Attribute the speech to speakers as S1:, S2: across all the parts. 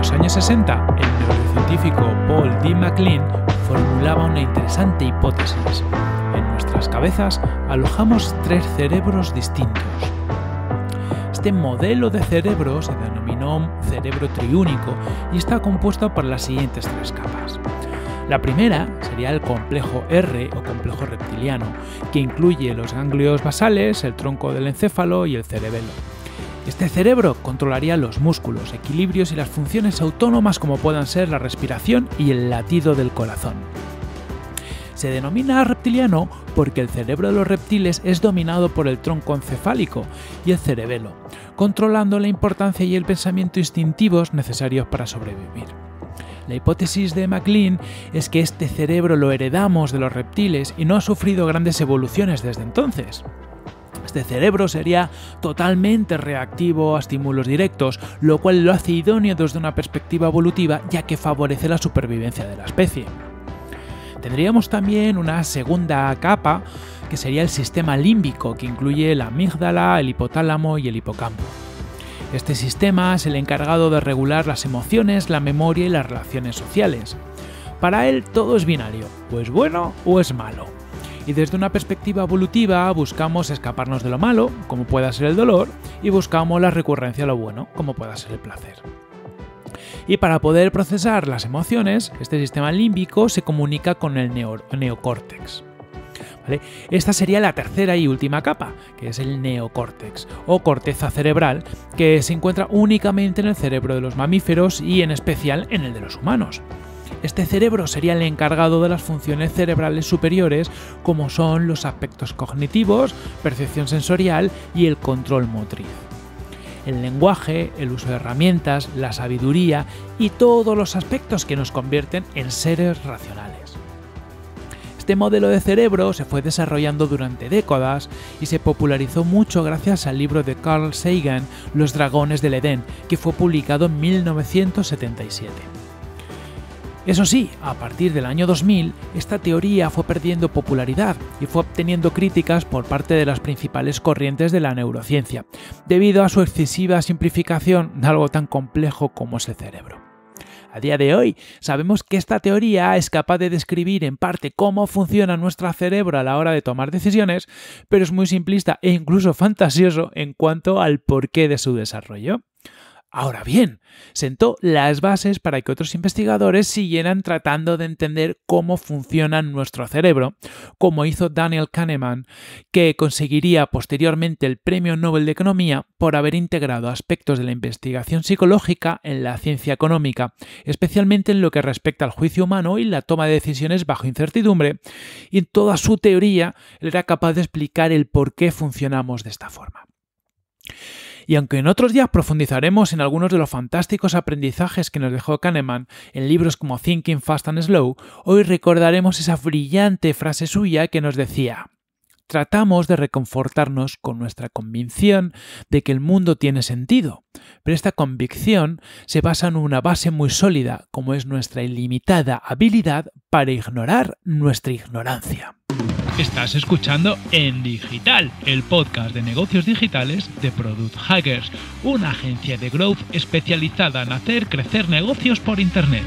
S1: los años 60, el neurocientífico Paul D. MacLean formulaba una interesante hipótesis. En nuestras cabezas alojamos tres cerebros distintos. Este modelo de cerebro se denominó cerebro triúnico y está compuesto por las siguientes tres capas. La primera sería el complejo R o complejo reptiliano, que incluye los ganglios basales, el tronco del encéfalo y el cerebelo. Este cerebro controlaría los músculos, equilibrios y las funciones autónomas como puedan ser la respiración y el latido del corazón. Se denomina reptiliano porque el cerebro de los reptiles es dominado por el tronco encefálico y el cerebelo, controlando la importancia y el pensamiento instintivos necesarios para sobrevivir. La hipótesis de MacLean es que este cerebro lo heredamos de los reptiles y no ha sufrido grandes evoluciones desde entonces. Este cerebro sería totalmente reactivo a estímulos directos, lo cual lo hace idóneo desde una perspectiva evolutiva ya que favorece la supervivencia de la especie. Tendríamos también una segunda capa que sería el sistema límbico, que incluye la amígdala, el hipotálamo y el hipocampo. Este sistema es el encargado de regular las emociones, la memoria y las relaciones sociales. Para él todo es binario, o es bueno o es malo. Y desde una perspectiva evolutiva buscamos escaparnos de lo malo, como pueda ser el dolor, y buscamos la recurrencia a lo bueno, como pueda ser el placer. Y para poder procesar las emociones, este sistema límbico se comunica con el neocórtex. Esta sería la tercera y última capa, que es el neocórtex o corteza cerebral, que se encuentra únicamente en el cerebro de los mamíferos y en especial en el de los humanos. Este cerebro sería el encargado de las funciones cerebrales superiores como son los aspectos cognitivos, percepción sensorial y el control motriz. El lenguaje, el uso de herramientas, la sabiduría y todos los aspectos que nos convierten en seres racionales. Este modelo de cerebro se fue desarrollando durante décadas y se popularizó mucho gracias al libro de Carl Sagan, Los Dragones del Edén, que fue publicado en 1977. Eso sí, a partir del año 2000, esta teoría fue perdiendo popularidad y fue obteniendo críticas por parte de las principales corrientes de la neurociencia, debido a su excesiva simplificación de algo tan complejo como es el cerebro. A día de hoy sabemos que esta teoría es capaz de describir en parte cómo funciona nuestro cerebro a la hora de tomar decisiones, pero es muy simplista e incluso fantasioso en cuanto al porqué de su desarrollo. Ahora bien, sentó las bases para que otros investigadores siguieran tratando de entender cómo funciona nuestro cerebro, como hizo Daniel Kahneman, que conseguiría posteriormente el Premio Nobel de Economía por haber integrado aspectos de la investigación psicológica en la ciencia económica, especialmente en lo que respecta al juicio humano y la toma de decisiones bajo incertidumbre, y en toda su teoría era capaz de explicar el por qué funcionamos de esta forma. Y aunque en otros días profundizaremos en algunos de los fantásticos aprendizajes que nos dejó Kahneman en libros como Thinking Fast and Slow, hoy recordaremos esa brillante frase suya que nos decía Tratamos de reconfortarnos con nuestra convicción de que el mundo tiene sentido, pero esta convicción se basa en una base muy sólida, como es nuestra ilimitada habilidad para ignorar nuestra ignorancia.
S2: Estás escuchando En Digital, el podcast de negocios digitales de Product Hackers, una agencia de growth especializada en hacer crecer negocios por Internet.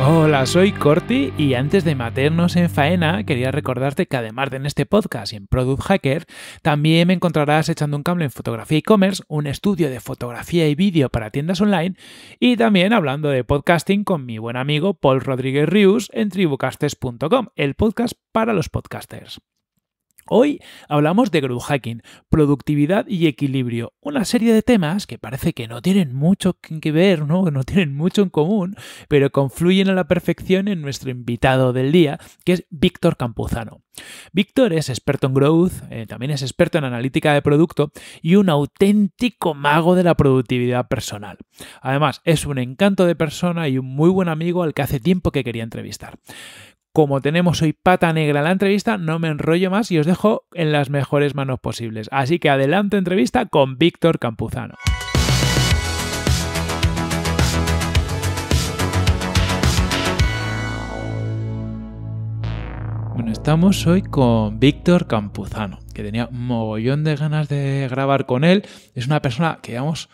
S1: Hola, soy Corti y antes de meternos en faena, quería recordarte que además de en este podcast y en Product Hacker, también me encontrarás echando un cable en fotografía e-commerce, un estudio de fotografía y vídeo para tiendas online y también hablando de podcasting con mi buen amigo Paul Rodríguez Rius en tribucastes.com, el podcast para los podcasters. Hoy hablamos de growth hacking, productividad y equilibrio, una serie de temas que parece que no tienen mucho que ver, ¿no? no tienen mucho en común, pero confluyen a la perfección en nuestro invitado del día, que es Víctor Campuzano. Víctor es experto en growth, eh, también es experto en analítica de producto y un auténtico mago de la productividad personal. Además, es un encanto de persona y un muy buen amigo al que hace tiempo que quería entrevistar. Como tenemos hoy pata negra en la entrevista, no me enrollo más y os dejo en las mejores manos posibles. Así que adelante entrevista con Víctor Campuzano. Bueno, estamos hoy con Víctor Campuzano, que tenía mogollón de ganas de grabar con él. Es una persona que llevamos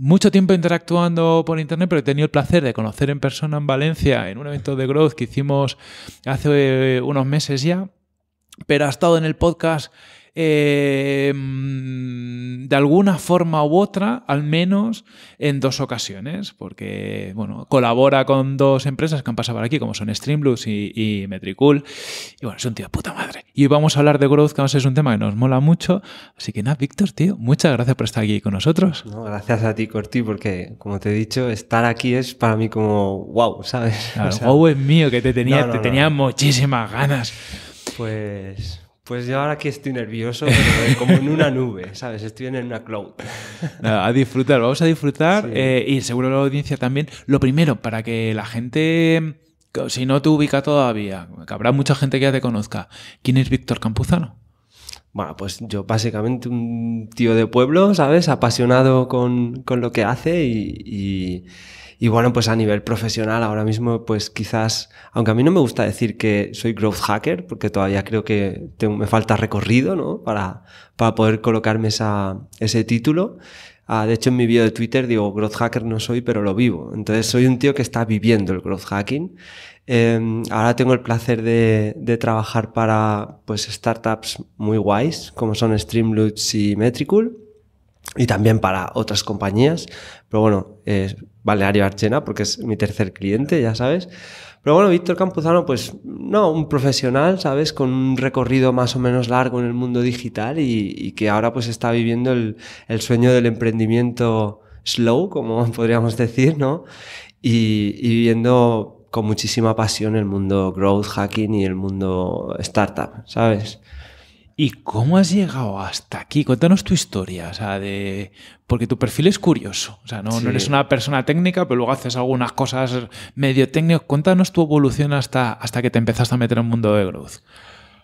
S1: mucho tiempo interactuando por internet, pero he tenido el placer de conocer en persona en Valencia en un evento de growth que hicimos hace unos meses ya. Pero ha estado en el podcast eh, de alguna forma u otra, al menos en dos ocasiones, porque bueno, colabora con dos empresas que han pasado por aquí, como son Streamloops y, y, Metricool. Y bueno, es un tío de puta madre. Y hoy vamos a hablar de growth, que es un tema que nos mola mucho. Así que nada, Víctor, tío, muchas gracias por estar aquí con nosotros.
S3: No, gracias a ti, Corti, porque como te he dicho, estar aquí es para mí como wow, ¿sabes?
S1: Claro, o sea, wow es mío, que te tenía, no, no, te tenía muchísimas ganas.
S3: Pues pues yo ahora aquí estoy nervioso, pero como en una nube, ¿sabes? Estoy en una cloud.
S1: Nada, a disfrutar, vamos a disfrutar sí. eh, y seguro la audiencia también. Lo primero, para que la gente, si no te ubica todavía, que habrá mucha gente que ya te conozca, ¿quién es Víctor Campuzano?
S3: Bueno, pues yo básicamente un tío de pueblo, ¿sabes? Apasionado con, con lo que hace y, y y bueno, pues a nivel profesional ahora mismo, pues quizás, aunque a mí no me gusta decir que soy growth hacker, porque todavía creo que tengo, me falta recorrido, ¿no? Para, para poder colocarme esa, ese título. Ah, de hecho, en mi vídeo de Twitter digo, growth hacker no soy, pero lo vivo. Entonces, soy un tío que está viviendo el growth hacking. Eh, ahora tengo el placer de, de, trabajar para pues, startups muy guays, como son Streamloots y Metricool y también para otras compañías. Pero bueno, eh, Balneario Archena, porque es mi tercer cliente, ya sabes. Pero bueno, Víctor Campuzano, pues no, un profesional, ¿sabes? Con un recorrido más o menos largo en el mundo digital y, que ahora pues está viviendo el, sueño del emprendimiento slow, como podríamos decir, ¿no? Y viviendo con muchísima pasión el mundo growth hacking y el mundo startup, ¿sabes?
S1: ¿Y cómo has llegado hasta aquí? Cuéntanos tu historia, o sea, de... porque tu perfil es curioso, o sea, no, sí. no, eres una persona técnica, pero luego haces algunas cosas medio técnicas. Cuéntanos tu evolución hasta, hasta que te empezaste a meter en el mundo de growth.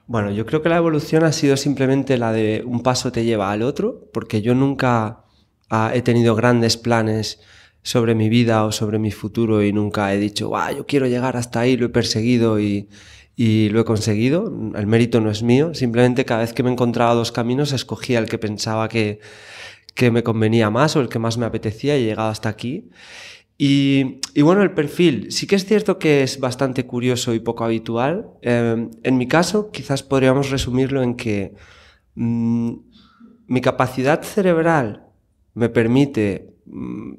S3: Bueno, yo creo que la evolución ha sido simplemente la de un paso te lleva al otro, porque yo nunca uh, he tenido grandes planes sobre mi vida o sobre mi futuro y nunca he dicho, yo quiero llegar hasta ahí, lo he perseguido y y lo he conseguido. El mérito no es mío, simplemente cada vez que me encontraba dos caminos escogía el que pensaba que, que me convenía más o el que más me apetecía y he llegado hasta aquí. Y, bueno, el perfil, sí que es cierto que es bastante curioso y poco habitual. Eh, en mi caso, quizás podríamos resumirlo en que mmm, mi capacidad cerebral me permite mmm,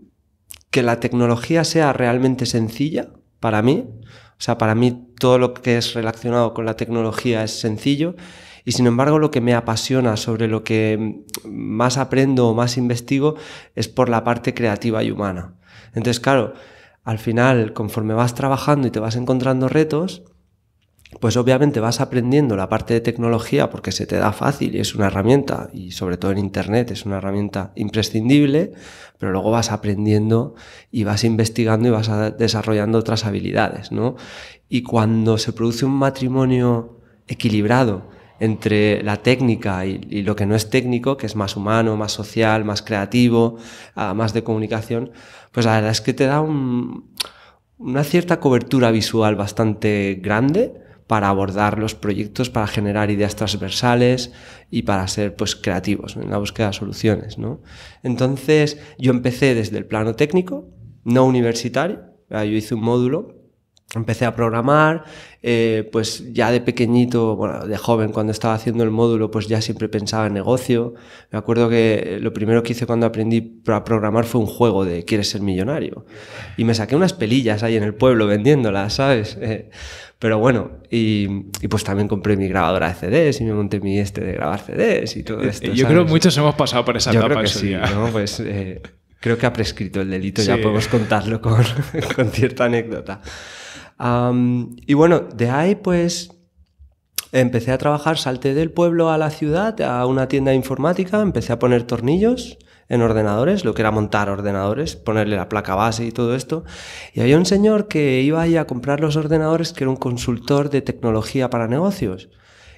S3: que la tecnología sea realmente sencilla para mí. O sea, para mí todo lo que es relacionado con la tecnología es sencillo y sin embargo lo que me apasiona sobre lo que más aprendo o más investigo es por la parte creativa y humana. Entonces, claro, al final, conforme vas trabajando y te vas encontrando retos, pues obviamente vas aprendiendo la parte de tecnología porque se te da fácil y es una herramienta, y sobre todo en Internet es una herramienta imprescindible, pero luego vas aprendiendo y vas investigando y vas desarrollando otras habilidades, ¿no? Y cuando se produce un matrimonio equilibrado entre la técnica y, lo que no es técnico, que es más humano, más social, más creativo, uh, más de comunicación, pues la verdad es que te da un, una cierta cobertura visual bastante grande, para abordar los proyectos, para generar ideas transversales y para ser pues creativos en la búsqueda de soluciones, ¿no? Entonces, yo empecé desde el plano técnico, no universitario, yo hice un módulo empecé a programar, eh, pues ya de pequeñito, bueno, de joven, cuando estaba haciendo el módulo, pues ya siempre pensaba en negocio. Me acuerdo que lo primero que hice cuando aprendí a programar fue un juego de ¿Quieres ser millonario? Y me saqué unas pelillas ahí en el pueblo vendiéndolas, ¿sabes? Eh, pero bueno, y, y, pues también compré mi grabadora de CDs y me monté mi este de grabar CDs y todo esto.
S1: Yo ¿sabes? creo que muchos hemos pasado por esa
S3: Yo
S1: etapa.
S3: Creo que sí, ¿no? Pues eh, creo que ha prescrito el delito, sí. ya podemos contarlo con, con cierta anécdota. Y bueno, de ahí pues empecé a trabajar, salté del pueblo a la ciudad, a una tienda de informática, empecé a poner tornillos en ordenadores, lo que era montar ordenadores, ponerle la placa base y todo esto. Y había un señor que iba ahí a comprar los ordenadores, que era un consultor de tecnología para negocios.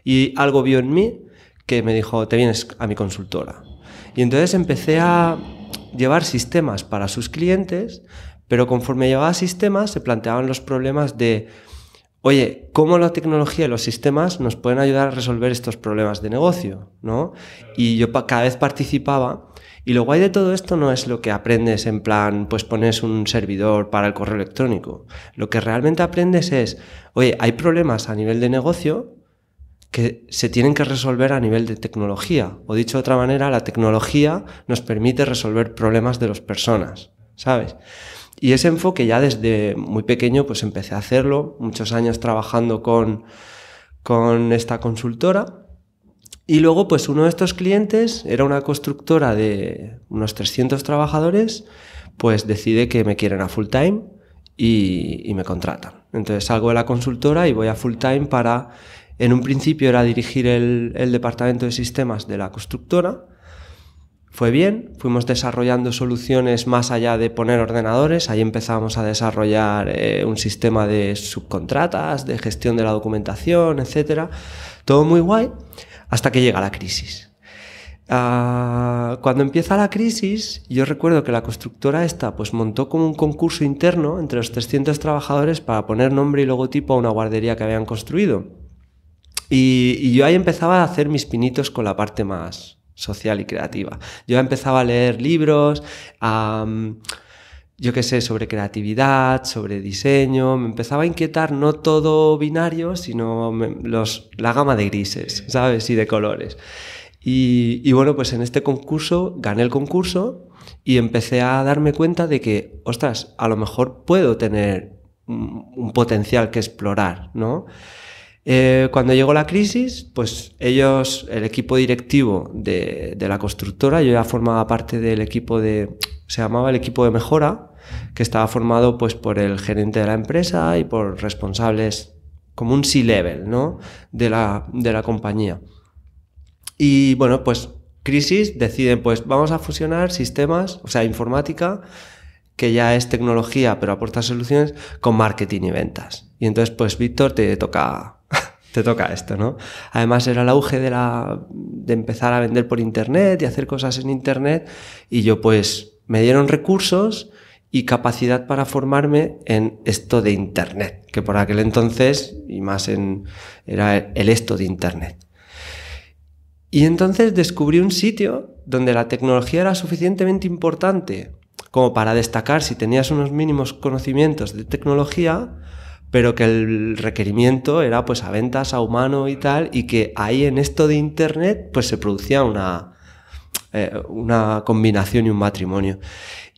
S3: Y algo vio en mí que me dijo, te vienes a mi consultora. Y entonces empecé a llevar sistemas para sus clientes, pero conforme llevaba sistemas se planteaban los problemas de oye, ¿cómo la tecnología y los sistemas nos pueden ayudar a resolver estos problemas de negocio? ¿no? Y yo cada vez participaba. Y lo guay de todo esto no es lo que aprendes en plan, pues pones un servidor para el correo electrónico. Lo que realmente aprendes es, oye, hay problemas a nivel de negocio que se tienen que resolver a nivel de tecnología. O dicho de otra manera, la tecnología nos permite resolver problemas de las personas, ¿sabes? Y ese enfoque ya desde muy pequeño pues empecé a hacerlo, muchos años trabajando con, con esta consultora. Y luego pues uno de estos clientes era una constructora de unos 300 trabajadores, pues decide que me quieren a full time y, me contratan. Entonces salgo de la consultora y voy a full time para, en un principio era dirigir el, el departamento de sistemas de la constructora, fue bien, fuimos desarrollando soluciones más allá de poner ordenadores, ahí empezamos a desarrollar eh, un sistema de subcontratas, de gestión de la documentación, etc. Todo muy guay, hasta que llega la crisis. Uh, cuando empieza la crisis, yo recuerdo que la constructora esta pues montó como un concurso interno entre los 300 trabajadores para poner nombre y logotipo a una guardería que habían construido. Y, y yo ahí empezaba a hacer mis pinitos con la parte más, social y creativa. Yo empezaba a leer libros, yo qué sé, sobre creatividad, sobre diseño, me empezaba a inquietar no todo binario, sino los, la gama de grises, ¿sabes? Y de colores. Y, y, bueno, pues en este concurso gané el concurso y empecé a darme cuenta de que, ostras, a lo mejor puedo tener un, un potencial que explorar, ¿no? Eh, cuando llegó la crisis, pues ellos, el equipo directivo de, la constructora, yo ya formaba parte del equipo de, se llamaba el equipo de mejora, que estaba formado pues por el gerente de la empresa y por responsables como un C-level, ¿no? De la, de la compañía. Y bueno, pues crisis, deciden pues vamos a fusionar sistemas, o sea, informática, que ya es tecnología pero aporta soluciones, con marketing y ventas. Y entonces pues Víctor te toca te toca esto, ¿no? Además era el auge de, la, de empezar a vender por Internet y hacer cosas en Internet y yo pues me dieron recursos y capacidad para formarme en esto de Internet, que por aquel entonces, y más en, era el esto de Internet. Y entonces descubrí un sitio donde la tecnología era suficientemente importante como para destacar si tenías unos mínimos conocimientos de tecnología, pero que el requerimiento era pues a ventas, a humano y tal, y que ahí en esto de Internet pues se producía una, eh, una combinación y un matrimonio.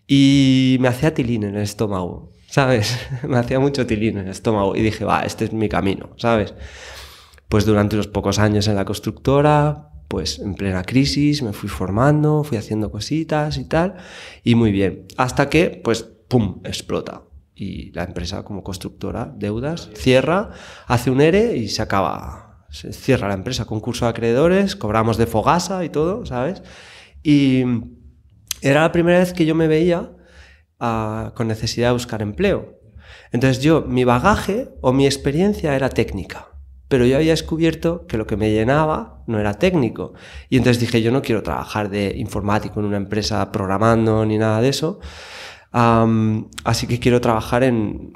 S3: Y me hacía tilín en el estómago, ¿sabes? me hacía mucho tilín en el estómago y dije, va, este es mi camino, ¿sabes? Pues durante los pocos años en la constructora, pues en plena crisis, me fui formando, fui haciendo cositas y tal, y muy bien. Hasta que, pues, ¡pum!, explota y la empresa como constructora, deudas, cierra, hace un ERE y se acaba. Se cierra la empresa, concurso de acreedores, cobramos de fogasa y todo, ¿sabes? Y era la primera vez que yo me veía uh, con necesidad de buscar empleo. Entonces yo, mi bagaje o mi experiencia era técnica, pero yo había descubierto que lo que me llenaba no era técnico. Y entonces dije, yo no quiero trabajar de informático en una empresa programando ni nada de eso, así que quiero trabajar en,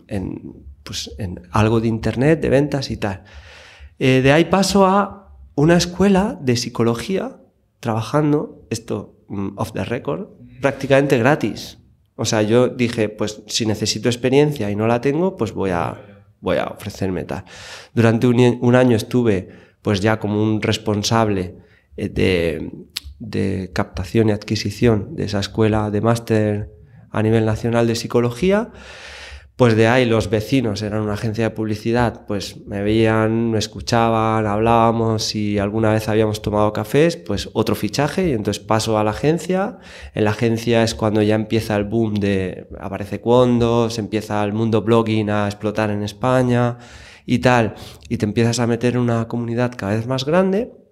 S3: pues, en, algo de Internet, de ventas y tal. Eh, de ahí paso a una escuela de psicología trabajando, esto mm, off the record, prácticamente gratis. O sea, yo dije, pues si necesito experiencia y no la tengo, pues voy a, voy a ofrecerme tal. Durante un, un año estuve pues ya como un responsable eh, de, de captación y adquisición de esa escuela de máster a nivel nacional de psicología. Pues de ahí los vecinos eran una agencia de publicidad, pues me veían, me escuchaban, hablábamos y alguna vez habíamos tomado cafés, pues otro fichaje y entonces paso a la agencia. En la agencia es cuando ya empieza el boom de aparece cuando, se empieza el mundo blogging a explotar en España y tal, y te empiezas a meter en una comunidad cada vez más grande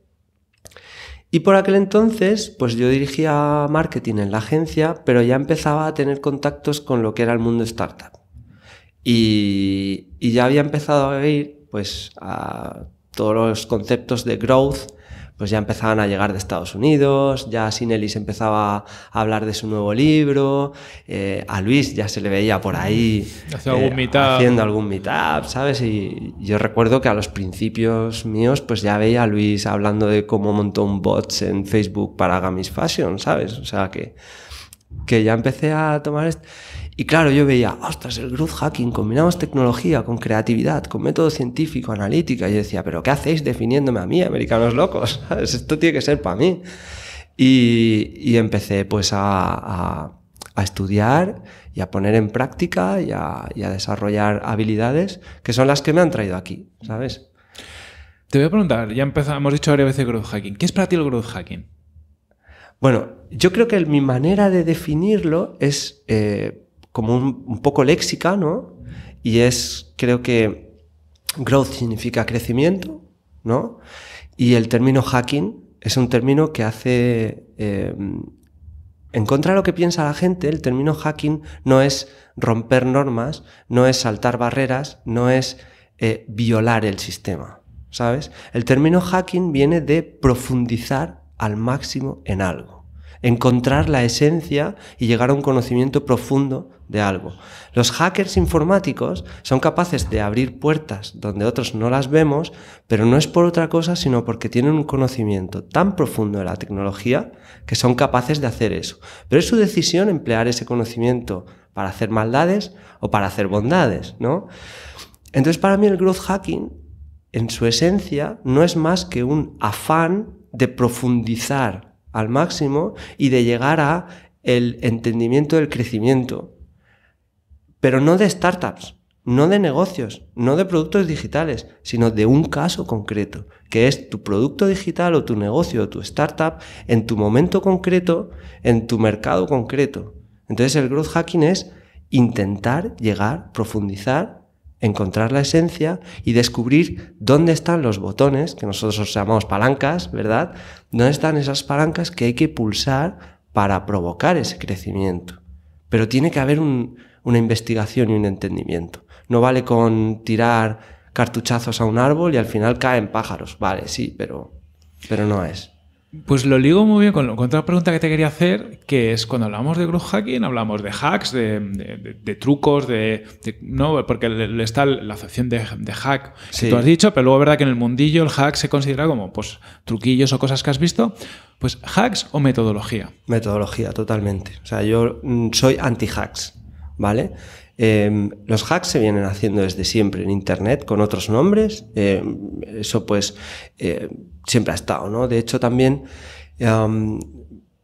S3: y por aquel entonces, pues yo dirigía marketing en la agencia, pero ya empezaba a tener contactos con lo que era el mundo startup. Y, ya había empezado a ver, pues, a todos los conceptos de growth, pues ya empezaban a llegar de Estados Unidos, ya Sinelis empezaba a hablar de su nuevo libro, eh, a Luis ya se le veía por ahí
S1: algún
S3: eh, haciendo algún meetup, ¿sabes? Y yo recuerdo que a los principios míos pues ya veía a Luis hablando de cómo montó un bots en Facebook para Gamis Fashion, ¿sabes? O sea que, que ya empecé a tomar... esto. Y claro, yo veía, ostras, el growth hacking, combinamos tecnología con creatividad, con método científico, analítica. Y yo decía, ¿pero qué hacéis definiéndome a mí, americanos locos? Esto tiene que ser para mí. Y, empecé pues a, estudiar y a poner en práctica y a, desarrollar habilidades que son las que me han traído aquí, ¿sabes?
S1: Te voy a preguntar, ya empezamos, hemos dicho varias veces growth hacking. ¿Qué es para ti el growth hacking?
S3: Bueno, yo creo que mi manera de definirlo es eh, como un, poco léxica, ¿no? Y es, creo que growth significa crecimiento, ¿no? Y el término hacking es un término que hace... Eh, en contra de lo que piensa la gente, el término hacking no es romper normas, no es saltar barreras, no es eh, violar el sistema, ¿sabes? El término hacking viene de profundizar al máximo en algo encontrar la esencia y llegar a un conocimiento profundo de algo. Los hackers informáticos son capaces de abrir puertas donde otros no las vemos, pero no es por otra cosa, sino porque tienen un conocimiento tan profundo de la tecnología que son capaces de hacer eso. Pero es su decisión emplear ese conocimiento para hacer maldades o para hacer bondades, ¿no? Entonces, para mí el growth hacking, en su esencia, no es más que un afán de profundizar al máximo y de llegar a el entendimiento del crecimiento. Pero no de startups, no de negocios, no de productos digitales, sino de un caso concreto, que es tu producto digital o tu negocio o tu startup en tu momento concreto, en tu mercado concreto. Entonces el growth hacking es intentar llegar, profundizar encontrar la esencia y descubrir dónde están los botones, que nosotros llamamos palancas, ¿verdad? ¿Dónde están esas palancas que hay que pulsar para provocar ese crecimiento? Pero tiene que haber una investigación y un entendimiento. No vale con tirar cartuchazos a un árbol y al final caen pájaros. Vale, sí, pero, pero no es.
S1: Pues lo ligo muy bien con, otra pregunta que te quería hacer, que es cuando hablamos de growth hacking, hablamos de hacks, de, trucos, de, no, porque está la acepción de, hack que tú has dicho, pero luego es verdad que en el mundillo el hack se considera como pues truquillos o cosas que has visto. Pues hacks o metodología.
S3: Metodología, totalmente. O sea, yo mm, soy anti-hacks, ¿vale? Em, los hacks se vienen haciendo desde siempre en Internet con otros nombres. Em, eso pues eh, siempre ha estado, ¿no? De hecho también,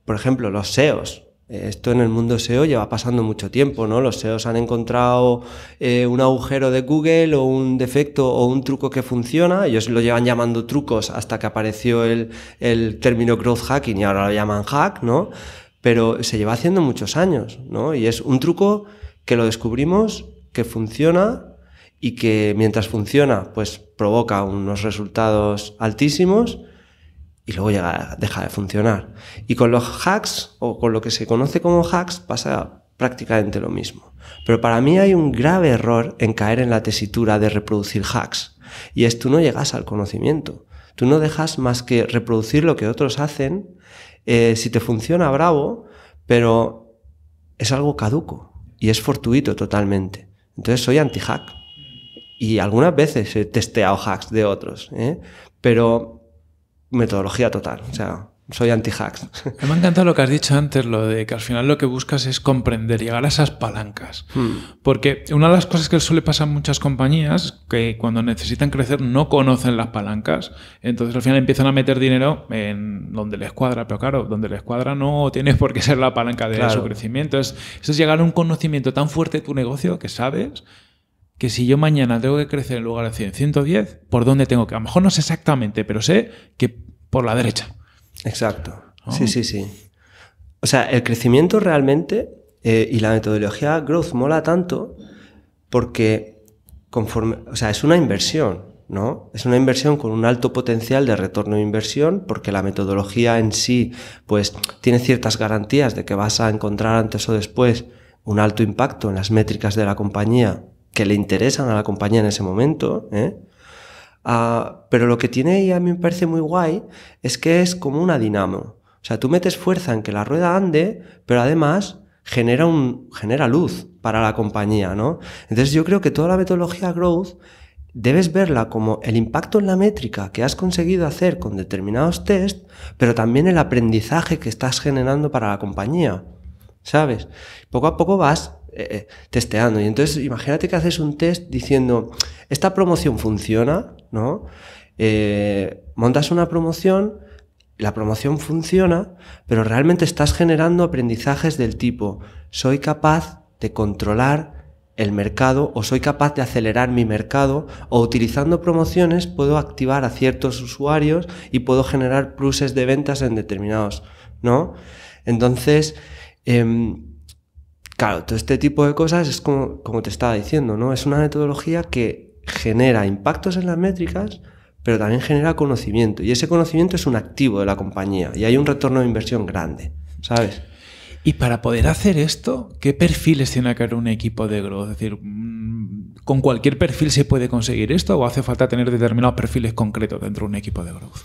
S3: por ejemplo, los SEOs. Esto en el mundo SEO lleva pasando mucho tiempo, ¿no? Los SEOs han encontrado eh, un agujero de Google o un defecto o un truco que funciona. Ellos lo llevan llamando trucos hasta que apareció el, el término growth hacking y ahora lo llaman hack, ¿no? Pero se lleva haciendo muchos años, ¿no? Y es un truco que lo descubrimos, que funciona y que mientras funciona, pues provoca unos resultados altísimos y luego llega, deja de funcionar. Y con los hacks, o con lo que se conoce como hacks, pasa prácticamente lo mismo. Pero para mí hay un grave error en caer en la tesitura de reproducir hacks. Y es tú no llegas al conocimiento. Tú no dejas más que reproducir lo que otros hacen. Eh, si te funciona, bravo, pero es algo caduco y es fortuito totalmente. Entonces soy anti-hack. Y algunas veces he testeado hacks de otros, ¿eh? pero metodología total. O sea, soy anti-hacks.
S1: Me ha encantado lo que has dicho antes, lo de que al final lo que buscas es comprender, llegar a esas palancas. Hmm. Porque una de las cosas que suele pasar en muchas compañías, que cuando necesitan crecer no conocen las palancas, entonces al final empiezan a meter dinero en donde les cuadra, pero claro, donde les cuadra no tiene por qué ser la palanca de su crecimiento. Es, eso es llegar a un conocimiento tan fuerte de tu negocio que sabes que si yo mañana tengo que crecer en lugar de 100, 110, ¿por dónde tengo que? A lo mejor no sé exactamente, pero sé que por la derecha.
S3: Exacto. Sí, sí, sí. O sea, el crecimiento realmente eh, y la metodología growth mola tanto porque conforme, o sea, es una inversión, ¿no? Es una inversión con un alto potencial de retorno de inversión porque la metodología en sí, pues, tiene ciertas garantías de que vas a encontrar antes o después un alto impacto en las métricas de la compañía que le interesan a la compañía en ese momento, ¿eh? Ah, pero lo que tiene y a mí me parece muy guay es que es como una dinamo. O sea, tú metes fuerza en que la rueda ande, pero además genera, un, genera luz para la compañía, ¿no? Entonces yo creo que toda la metodología growth debes verla como el impacto en la métrica que has conseguido hacer con determinados test, pero también el aprendizaje que estás generando para la compañía, ¿sabes? Poco a poco vas eh, eh, testeando y entonces imagínate que haces un test diciendo, esta promoción funciona, ¿no? Eh, montas una promoción, la promoción funciona, pero realmente estás generando aprendizajes del tipo, soy capaz de controlar el mercado o soy capaz de acelerar mi mercado o utilizando promociones puedo activar a ciertos usuarios y puedo generar pluses de ventas en determinados, ¿no? Entonces, em, claro, todo este tipo de cosas es como, te estaba diciendo, ¿no? Es una metodología que genera impactos en las métricas, pero también genera conocimiento. Y ese conocimiento es un activo de la compañía y hay un retorno de inversión grande, ¿sabes?
S1: Y para poder hacer esto, ¿qué perfiles tiene que haber un equipo de growth? Es decir, mm, ¿con cualquier perfil se puede conseguir esto o hace falta tener determinados perfiles concretos dentro de un equipo de growth?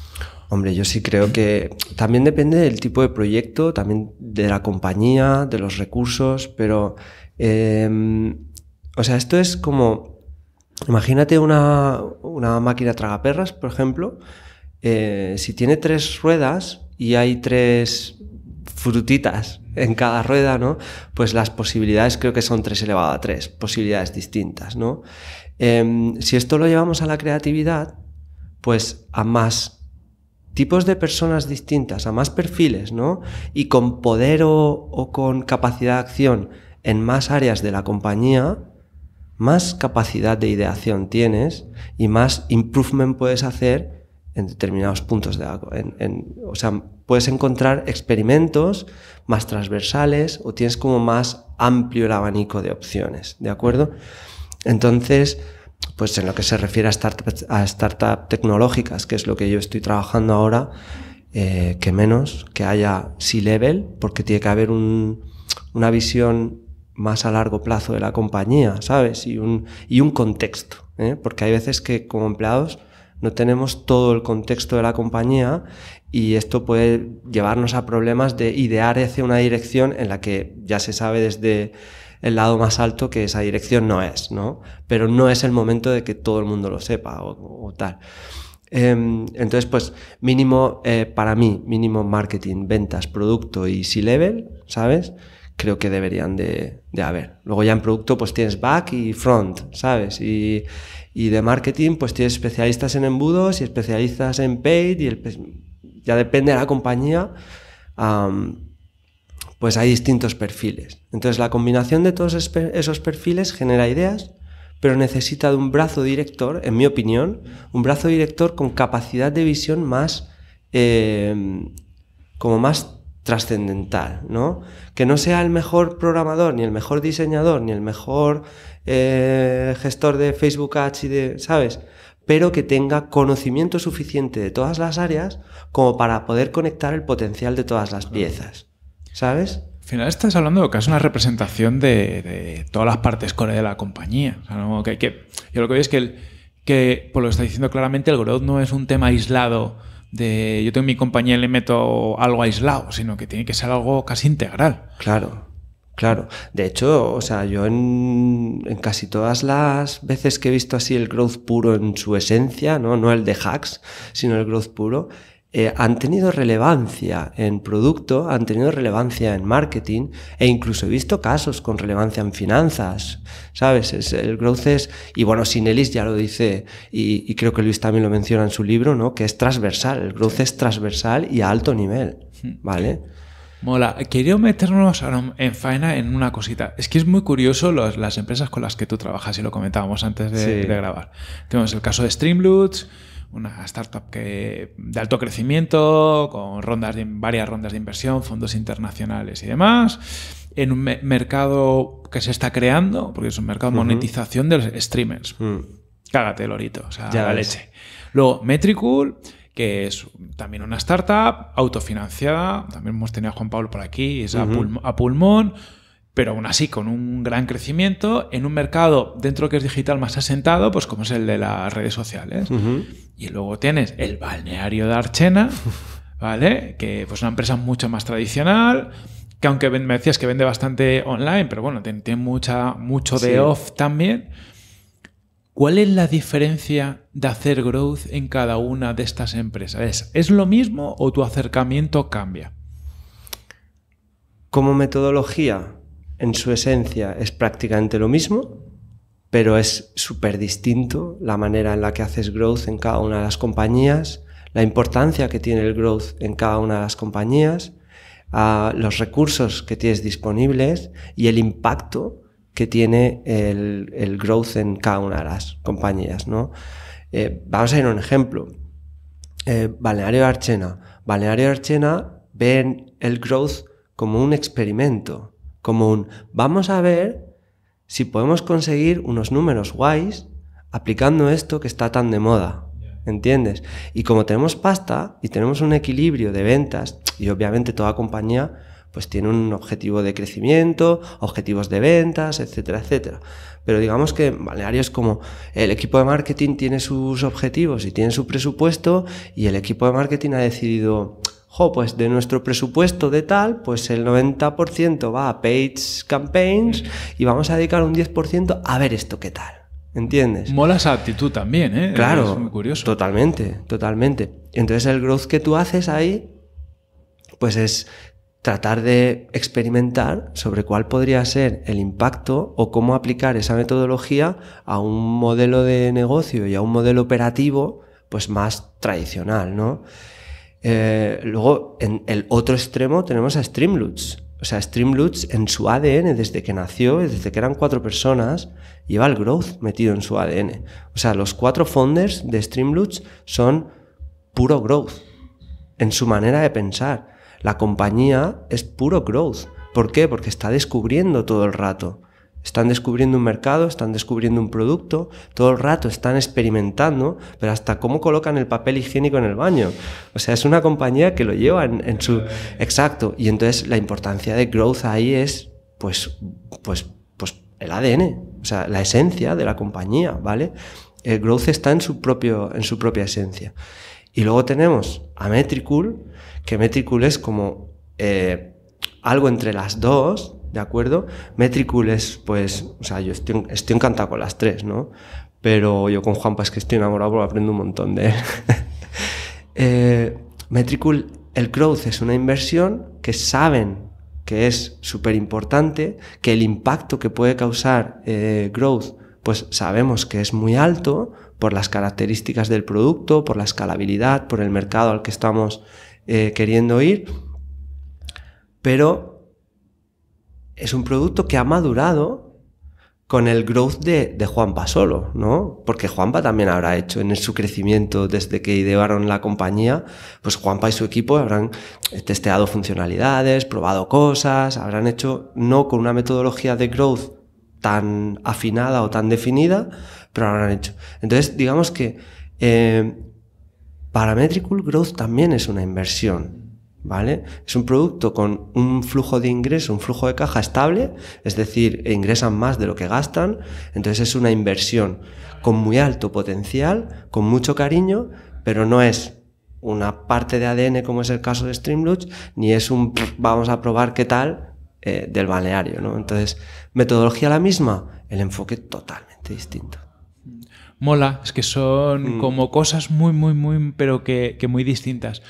S3: Hombre, yo sí creo que también depende del tipo de proyecto, también de la compañía, de los recursos, pero, em, o sea, esto es como, imagínate una, una máquina tragaperras, por ejemplo, eh, si tiene tres ruedas y hay tres frutitas en cada rueda, ¿no? Pues las posibilidades creo que son 3 elevado a 3, posibilidades distintas, ¿no? Em, si esto lo llevamos a la creatividad, pues a más tipos de personas distintas, a más perfiles, ¿no? Y con poder o, con capacidad de acción en más áreas de la compañía, más capacidad de ideación tienes y más improvement puedes hacer en determinados puntos de en, o sea, puedes encontrar experimentos más transversales o tienes como más amplio el abanico de opciones, ¿de acuerdo? Entonces, pues en lo que se refiere a startups a startup tecnológicas, que es lo que yo estoy trabajando ahora, eh, que menos que haya C-level, porque tiene que haber una visión más a largo plazo de la compañía, ¿sabes? Y un, y un contexto, ¿eh? porque hay veces que como empleados no tenemos todo el contexto de la compañía y esto puede llevarnos a problemas de idear hacia una dirección en la que ya se sabe desde el lado más alto que esa dirección no es, ¿no? Pero no es el momento de que todo el mundo lo sepa o, tal. Em, entonces, pues mínimo, eh, para mí, mínimo marketing, ventas, producto y C-level, ¿sabes? Creo que deberían de, haber. Luego ya en producto pues tienes back y front, ¿sabes? Y, y de marketing pues tienes especialistas en embudos y especialistas en paid y el, ya depende de la compañía, pues hay distintos perfiles. Entonces la combinación de todos esos perfiles genera ideas, pero necesita de un brazo director, en mi opinión, un brazo director con capacidad de visión más, em, como más trascendental, ¿no? Que no sea el mejor programador, ni el mejor diseñador, ni el mejor eh, gestor de Facebook Ads y de, ¿sabes? pero que tenga conocimiento suficiente de todas las áreas como para poder conectar el potencial de todas las piezas. ¿Sabes?
S1: Al final estás hablando de que es una representación de, todas las partes core de la compañía. que, yo lo que veo es que, el, que, por lo que está diciendo claramente, el growth no es un tema aislado de yo tengo mi compañía y le meto algo aislado, sino que tiene que ser algo casi integral.
S3: Claro. Claro, de hecho, o sea, yo en, casi todas las veces que he visto así el growth puro en su esencia, no, no el de hacks, sino el growth puro, eh, han tenido relevancia en producto, han tenido relevancia en marketing e incluso he visto casos con relevancia en finanzas, ¿sabes? Es, el growth es, y bueno, Sinelis ya lo dice y, y, creo que Luis también lo menciona en su libro, ¿no? Que es transversal, el growth es transversal y a alto nivel, hmm. ¿vale?
S1: Mola. Quería meternos en faena en una cosita. Es que es muy curioso las empresas con las que tú trabajas y lo comentábamos antes de, grabar. Tenemos el caso de Streamloots, una startup que, de alto crecimiento, con rondas de, varias rondas de inversión, fondos internacionales y demás, en un mercado que se está creando, porque es un mercado de monetización de los streamers. Mm. Cágate, Lorito, o sea, la leche. Luego, Metricool que es también una startup autofinanciada. También hemos tenido a Juan Pablo por aquí, es a, pulmón. Pero aún así con un gran crecimiento en un mercado dentro que es digital más asentado, pues como es el de las redes sociales. Y luego tienes el balneario de Archena, ¿vale? Que pues una empresa mucho más tradicional, que aunque me decías que vende bastante online, pero bueno, tiene, mucha, mucho de off también. ¿Cuál es la diferencia de hacer growth en cada una de estas empresas? ¿Es, lo mismo o tu acercamiento cambia?
S3: Como metodología, en su esencia es prácticamente lo mismo, pero es súper distinto la manera en la que haces growth en cada una de las compañías, la importancia que tiene el growth en cada una de las compañías, los recursos que tienes disponibles y el impacto que tiene el, growth en cada una de las compañías. ¿no? Eh, vamos a ir a un ejemplo. Eh, Balneario Archena. Balneario Archena ven el growth como un experimento como un vamos a ver si podemos conseguir unos números guays aplicando esto que está tan de moda. ¿Entiendes? Y como tenemos pasta y tenemos un equilibrio de ventas, y obviamente toda compañía pues tiene un objetivo de crecimiento, objetivos de ventas, etcétera, etcétera. Pero digamos que Balneario es como el equipo de marketing tiene sus objetivos y tiene su presupuesto y el equipo de marketing ha decidido pues de nuestro presupuesto de tal, pues el 90% va a paid campaigns y vamos a dedicar un 10% a ver esto qué tal. ¿Entiendes?
S1: Mola esa actitud también, ¿eh?
S3: Claro. Es muy curioso. Totalmente, totalmente. Entonces el growth que tú haces ahí, pues es tratar de experimentar sobre cuál podría ser el impacto o cómo aplicar esa metodología a un modelo de negocio y a un modelo operativo pues más tradicional, ¿no? Eh, luego, en el otro extremo tenemos a Streamloots. O sea, Streamloots en su ADN, desde que nació, desde que eran cuatro personas, lleva el growth metido en su ADN. O sea, los cuatro founders de Streamloots son puro growth en su manera de pensar. La compañía es puro growth. ¿Por qué? Porque está descubriendo todo el rato. Están descubriendo un mercado, están descubriendo un producto, todo el rato están experimentando, pero hasta cómo colocan el papel higiénico en el baño. O sea, es una compañía que lo lleva en, su... Exacto. Y entonces la importancia de growth ahí es, pues, pues, pues el ADN, o sea, la esencia de la compañía, ¿vale? El growth está en su, propio, en su propia esencia. Y luego tenemos a Metricool, que Metricool es como eh, algo entre las dos, ¿de acuerdo? Metricool es, pues, o sea, yo estoy, encantado con las tres, ¿no? Pero yo con Juanpa es que estoy enamorado porque aprendo un montón de él. eh, Metricool, el growth es una inversión que saben que es súper importante, que el impacto que puede causar eh, growth, pues sabemos que es muy alto por las características del producto, por la escalabilidad, por el mercado al que estamos eh, queriendo ir, pero es un producto que ha madurado con el growth de, Juanpa solo, ¿no? Porque Juanpa también habrá hecho en su crecimiento desde que idearon la compañía, pues Juanpa y su equipo habrán testeado funcionalidades, probado cosas, habrán hecho no con una metodología de growth tan afinada o tan definida, pero habrán hecho. Entonces, digamos que eh, Growth también es una inversión. ¿Vale? Es un producto con un flujo de ingreso, un flujo de caja estable, es decir, ingresan más de lo que gastan, entonces es una inversión con muy alto potencial, con mucho cariño, pero no es una parte de ADN como es el caso de Streamloots, ni es un vamos a probar qué tal eh, del balneario, ¿no? Entonces, metodología la misma, el enfoque totalmente distinto.
S1: Mola, es que son mm. como cosas muy, muy, muy, pero que, que muy distintas.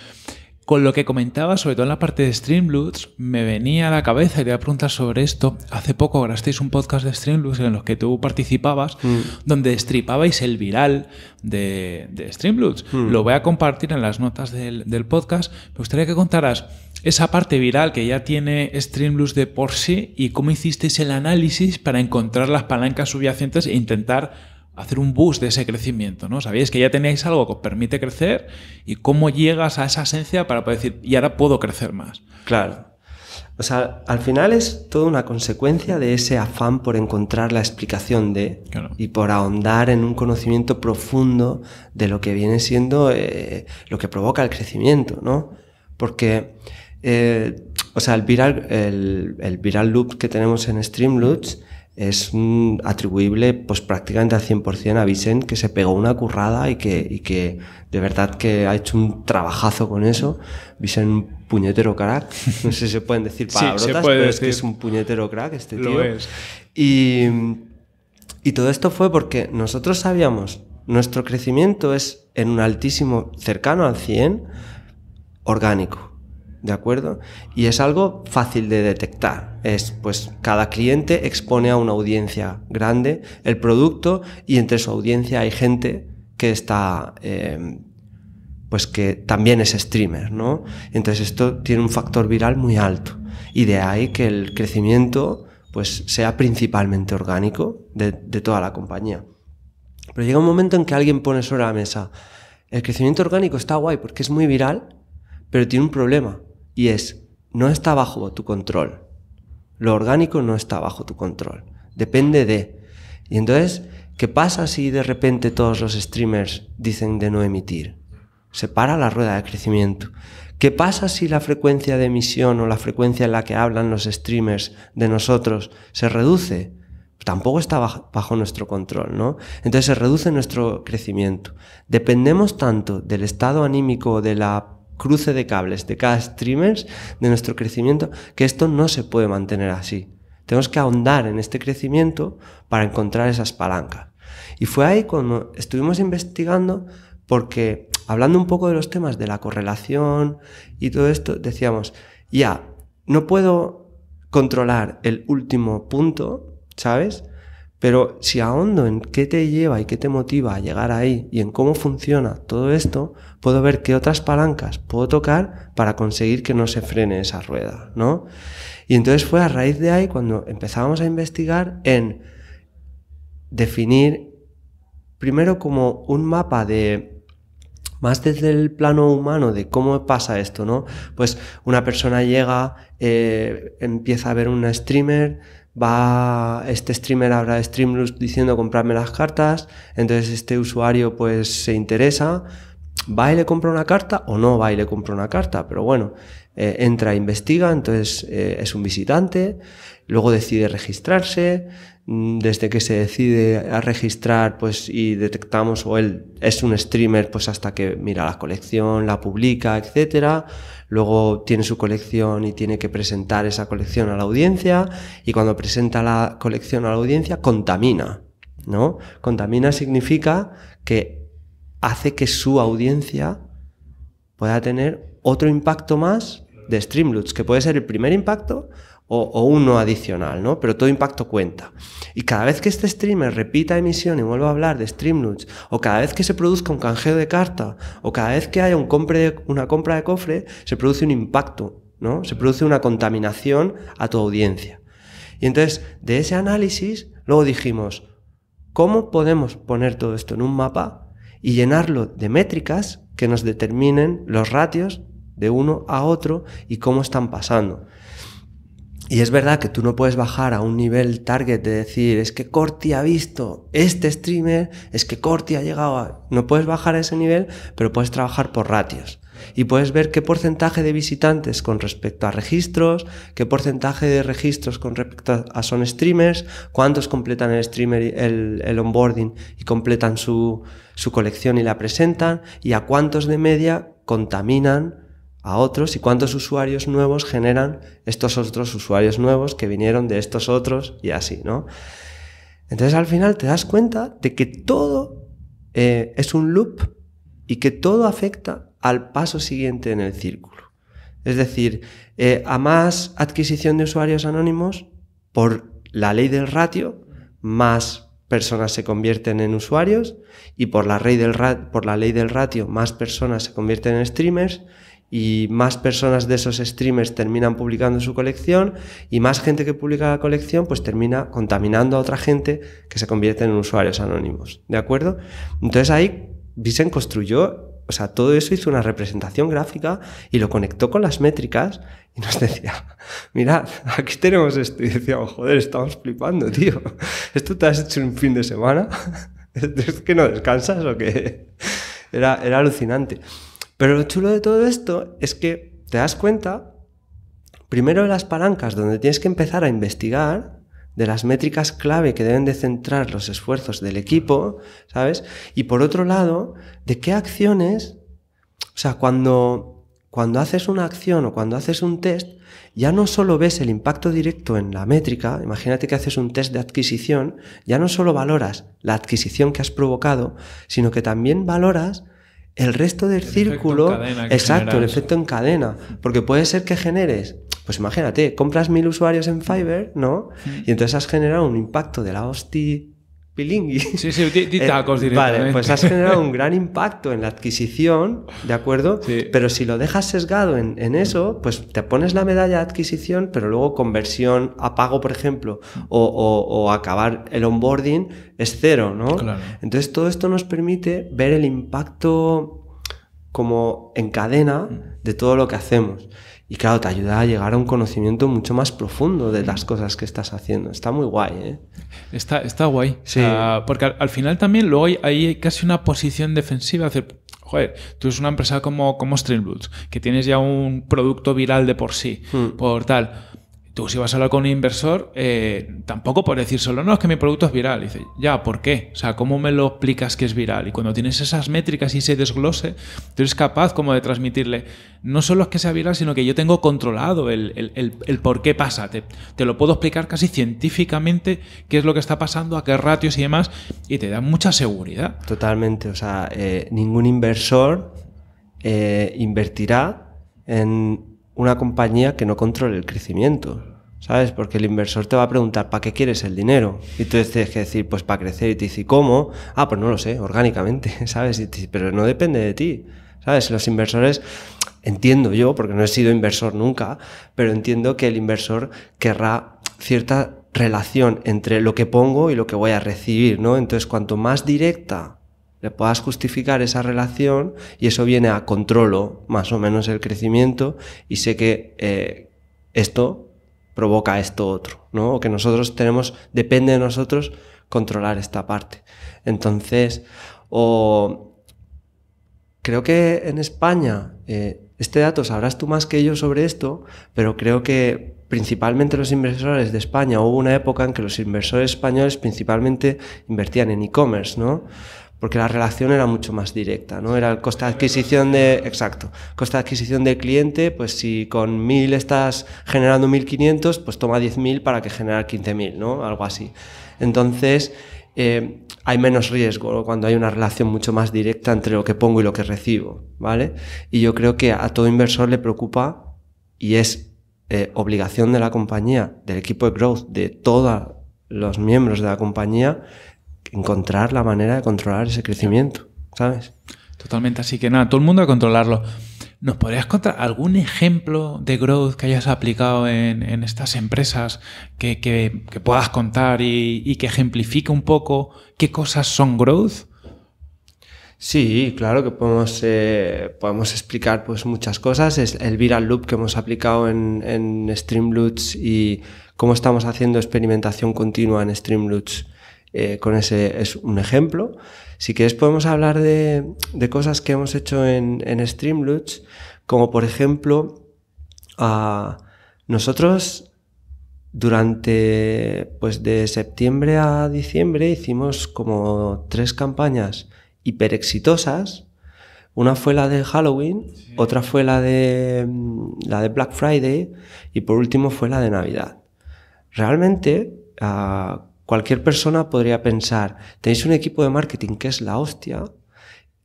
S1: Con lo que comentaba, sobre todo en la parte de Streamloots, me venía a la cabeza y te voy a preguntar sobre esto. Hace poco grabasteis un podcast de Streamloots en los que tú participabas, mm. donde destripabais el viral de, de Streamloots. Mm. Lo voy a compartir en las notas del, del, podcast. Me gustaría que contaras esa parte viral que ya tiene Streamloots de por sí y cómo hicisteis el análisis para encontrar las palancas subyacentes e intentar hacer un boost de ese crecimiento, ¿no? Sabíais que ya tenéis algo que os permite crecer y cómo llegas a esa esencia para poder decir, y ahora puedo crecer más.
S3: Claro. O sea, al final es toda una consecuencia de ese afán por encontrar la explicación de y por ahondar en un conocimiento profundo de lo que viene siendo eh, lo que provoca el crecimiento, ¿no? Porque eh, o sea, el viral, el, el viral loop que tenemos en Streamloops es mm, atribuible pues prácticamente al 100% a Vicent que se pegó una currada y que, y que de verdad que ha hecho un trabajazo con eso. Vicent puñetero crack, no sé si se pueden decir palabrotas,
S1: puede
S3: pero es que es un puñetero crack este
S1: Lo
S3: tío.
S1: es.
S3: Y, y todo esto fue porque nosotros sabíamos, nuestro crecimiento es en un altísimo, cercano al 100, orgánico. ¿De acuerdo? Y es algo fácil de detectar. Es, pues, cada cliente expone a una audiencia grande el producto y entre su audiencia hay gente que está, eh, pues que también es streamer, ¿no? Entonces esto tiene un factor viral muy alto. Y de ahí que el crecimiento, pues, sea principalmente orgánico de, de toda la compañía. Pero llega un momento en que alguien pone sobre la mesa, el crecimiento orgánico está guay porque es muy viral, pero tiene un problema y es, no está bajo tu control. Lo orgánico no está bajo tu control. Depende de. Y entonces, ¿qué pasa si de repente todos los streamers dicen de no emitir? Se para la rueda de crecimiento. ¿Qué pasa si la frecuencia de emisión o la frecuencia en la que hablan los streamers de nosotros se reduce? Tampoco está bajo, nuestro control, ¿no? Entonces se reduce nuestro crecimiento. Dependemos tanto del estado anímico de la cruce de cables de cada streamer, de nuestro crecimiento, que esto no se puede mantener así. Tenemos que ahondar en este crecimiento para encontrar esas palancas. Y fue ahí cuando estuvimos investigando porque hablando un poco de los temas de la correlación y todo esto, decíamos, ya, no puedo controlar el último punto, ¿sabes? Pero si ahondo en qué te lleva y qué te motiva a llegar ahí y en cómo funciona todo esto, puedo ver qué otras palancas puedo tocar para conseguir que no se frene esa rueda, ¿no? Y entonces fue a raíz de ahí cuando empezábamos a investigar en definir primero como un mapa de más desde el plano humano de cómo pasa esto, ¿no? Pues una persona llega, eh, empieza a ver un streamer, va este streamer habla de Streamloops diciendo comprarme las cartas, entonces este usuario pues se interesa, va y le compra una carta o no va y le compra una carta, pero bueno, eh, entra, investiga, entonces eh, es un visitante, luego decide registrarse, desde que se decide a registrar pues y detectamos o él es un streamer pues hasta que mira la colección, la publica, etcétera, luego tiene su colección y tiene que presentar esa colección a la audiencia y cuando presenta la colección a la audiencia contamina, ¿no? Contamina significa que hace que su audiencia pueda tener otro impacto más de Streamloops, que puede ser el primer impacto o, uno adicional, ¿no? Pero todo impacto cuenta. Y cada vez que este streamer repita emisión y vuelva a hablar de Streamloops, o cada vez que se produzca un canjeo de carta, o cada vez que haya una compra de cofre, se produce un impacto, ¿no? Se produce una contaminación a tu audiencia. Y entonces, de ese análisis, luego dijimos, ¿cómo podemos poner todo esto en un mapa y llenarlo de métricas que nos determinen los ratios de uno a otro y cómo están pasando. Y es verdad que tú no puedes bajar a un nivel target de decir, es que Corti ha visto este streamer, es que Corti ha llegado a... No puedes bajar a ese nivel, pero puedes trabajar por ratios. Y puedes ver qué porcentaje de visitantes con respecto a registros, qué porcentaje de registros con respecto a son streamers, cuántos completan el streamer, el, el onboarding y completan su, su colección y la presentan, y a cuántos de media contaminan a otros y cuántos usuarios nuevos generan estos otros usuarios nuevos que vinieron de estos otros y así, ¿no? Entonces al final te das cuenta de que todo eh, es un loop y que todo afecta al paso siguiente en el círculo. Es decir, eh, a más adquisición de usuarios anónimos, por la ley del ratio, más personas se convierten en usuarios y por la, ley del por la ley del ratio, más personas se convierten en streamers y más personas de esos streamers terminan publicando su colección y más gente que publica la colección pues termina contaminando a otra gente que se convierte en usuarios anónimos, ¿de acuerdo? Entonces ahí Vicen construyó, o sea, todo eso hizo una representación gráfica y lo conectó con las métricas y nos decía, mirad, aquí tenemos esto y decíamos, joder, estamos flipando, tío, ¿esto te has hecho un fin de semana? ¿Es que no descansas o qué? Era, era alucinante. Pero lo chulo de todo esto es que te das cuenta, primero de las palancas donde tienes que empezar a investigar de las métricas clave que deben de centrar los esfuerzos del equipo, ¿sabes? Y por otro lado, de qué acciones, o sea, cuando, cuando haces una acción o cuando haces un test, ya no solo ves el impacto directo en la métrica, imagínate que haces un test de adquisición, ya no solo valoras la adquisición que has provocado, sino que también valoras el resto del círculo, exacto, el efecto en cadena, porque puede ser que generes pues imagínate, compras mil usuarios en Fiverr, ¿no? Y entonces has generado un impacto de la hosti pilingui.
S1: Sí, sí, di, tacos
S3: eh, Vale, pues has generado un gran impacto en la adquisición, ¿de acuerdo? Sí. Pero si lo dejas sesgado en, en, eso, pues te pones la medalla de adquisición, pero luego conversión a pago, por ejemplo, o, o, o acabar el onboarding es cero, ¿no?
S1: Claro.
S3: Entonces todo esto nos permite ver el impacto como en cadena de todo lo que hacemos. Y claro, te ayuda a llegar a un conocimiento mucho más profundo de las cosas que estás haciendo. Está muy guay, ¿eh?
S1: Está, está guay.
S3: Sí.
S1: porque al, al, final también luego hay, hay, casi una posición defensiva. Hacer, joder, tú eres una empresa como, como Streamloots, que tienes ya un producto viral de por sí,
S3: Hmm.
S1: por tal. Tú si vas a hablar con un inversor, eh, tampoco por decir solo, no, es que mi producto es viral. Dice, ya, ¿por qué? O sea, ¿cómo me lo explicas que es viral? Y cuando tienes esas métricas y ese desglose, tú eres capaz como de transmitirle, no solo es que sea viral, sino que yo tengo controlado el, el, el, el por qué pasa. Te, te, lo puedo explicar casi científicamente qué es lo que está pasando, a qué ratios y demás, y te da mucha seguridad.
S3: Totalmente, o sea, eh, ningún inversor eh, invertirá en una compañía que no controle el crecimiento. ¿Sabes? Porque el inversor te va a preguntar, ¿para qué quieres el dinero? Y tú tienes que decir, pues para crecer. Y te dice, ¿cómo? Ah, pues no lo sé, orgánicamente, ¿sabes? Te pero no depende de ti, ¿sabes? Los inversores, entiendo yo, porque no he sido inversor nunca, pero entiendo que el inversor querrá cierta relación entre lo que pongo y lo que voy a recibir, ¿no? Entonces, cuanto más directa le puedas justificar esa relación y eso viene a controlo más o menos el crecimiento y sé que eh, esto provoca esto otro, ¿no? O que nosotros tenemos, depende de nosotros controlar esta parte. Entonces, o creo que en España, eh, este dato sabrás tú más que yo sobre esto, pero creo que principalmente los inversores de España, hubo una época en que los inversores españoles principalmente invertían en e-commerce, ¿no? Porque la relación era mucho más directa, ¿no? Era el coste de adquisición de, exacto, coste de adquisición de cliente, pues si con 1000 estás generando 1500, pues toma 10.000 para que generar 15.000, ¿no? Algo así. Entonces, eh, hay menos riesgo cuando hay una relación mucho más directa entre lo que pongo y lo que recibo, ¿vale? Y yo creo que a todo inversor le preocupa y es eh, obligación de la compañía, del equipo de growth, de todos los miembros de la compañía, encontrar la manera de controlar ese crecimiento, ¿sabes?
S1: Totalmente, así que nada, todo el mundo a controlarlo. ¿Nos podrías contar algún ejemplo de growth que hayas aplicado en, en estas empresas que, que, que puedas contar y, y, que ejemplifique un poco qué cosas son growth?
S3: Sí, claro que podemos, eh, podemos explicar pues, muchas cosas. Es el viral loop que hemos aplicado en, en Streamloots y cómo estamos haciendo experimentación continua en Streamloots eh, con ese es un ejemplo. Si quieres podemos hablar de, de cosas que hemos hecho en, en Streamloots, como por ejemplo, uh, nosotros durante, pues de septiembre a diciembre hicimos como tres campañas hiper exitosas. Una fue la de Halloween, sí. otra fue la de, la de Black Friday y por último fue la de Navidad. Realmente, uh, cualquier persona podría pensar, tenéis un equipo de marketing que es la hostia,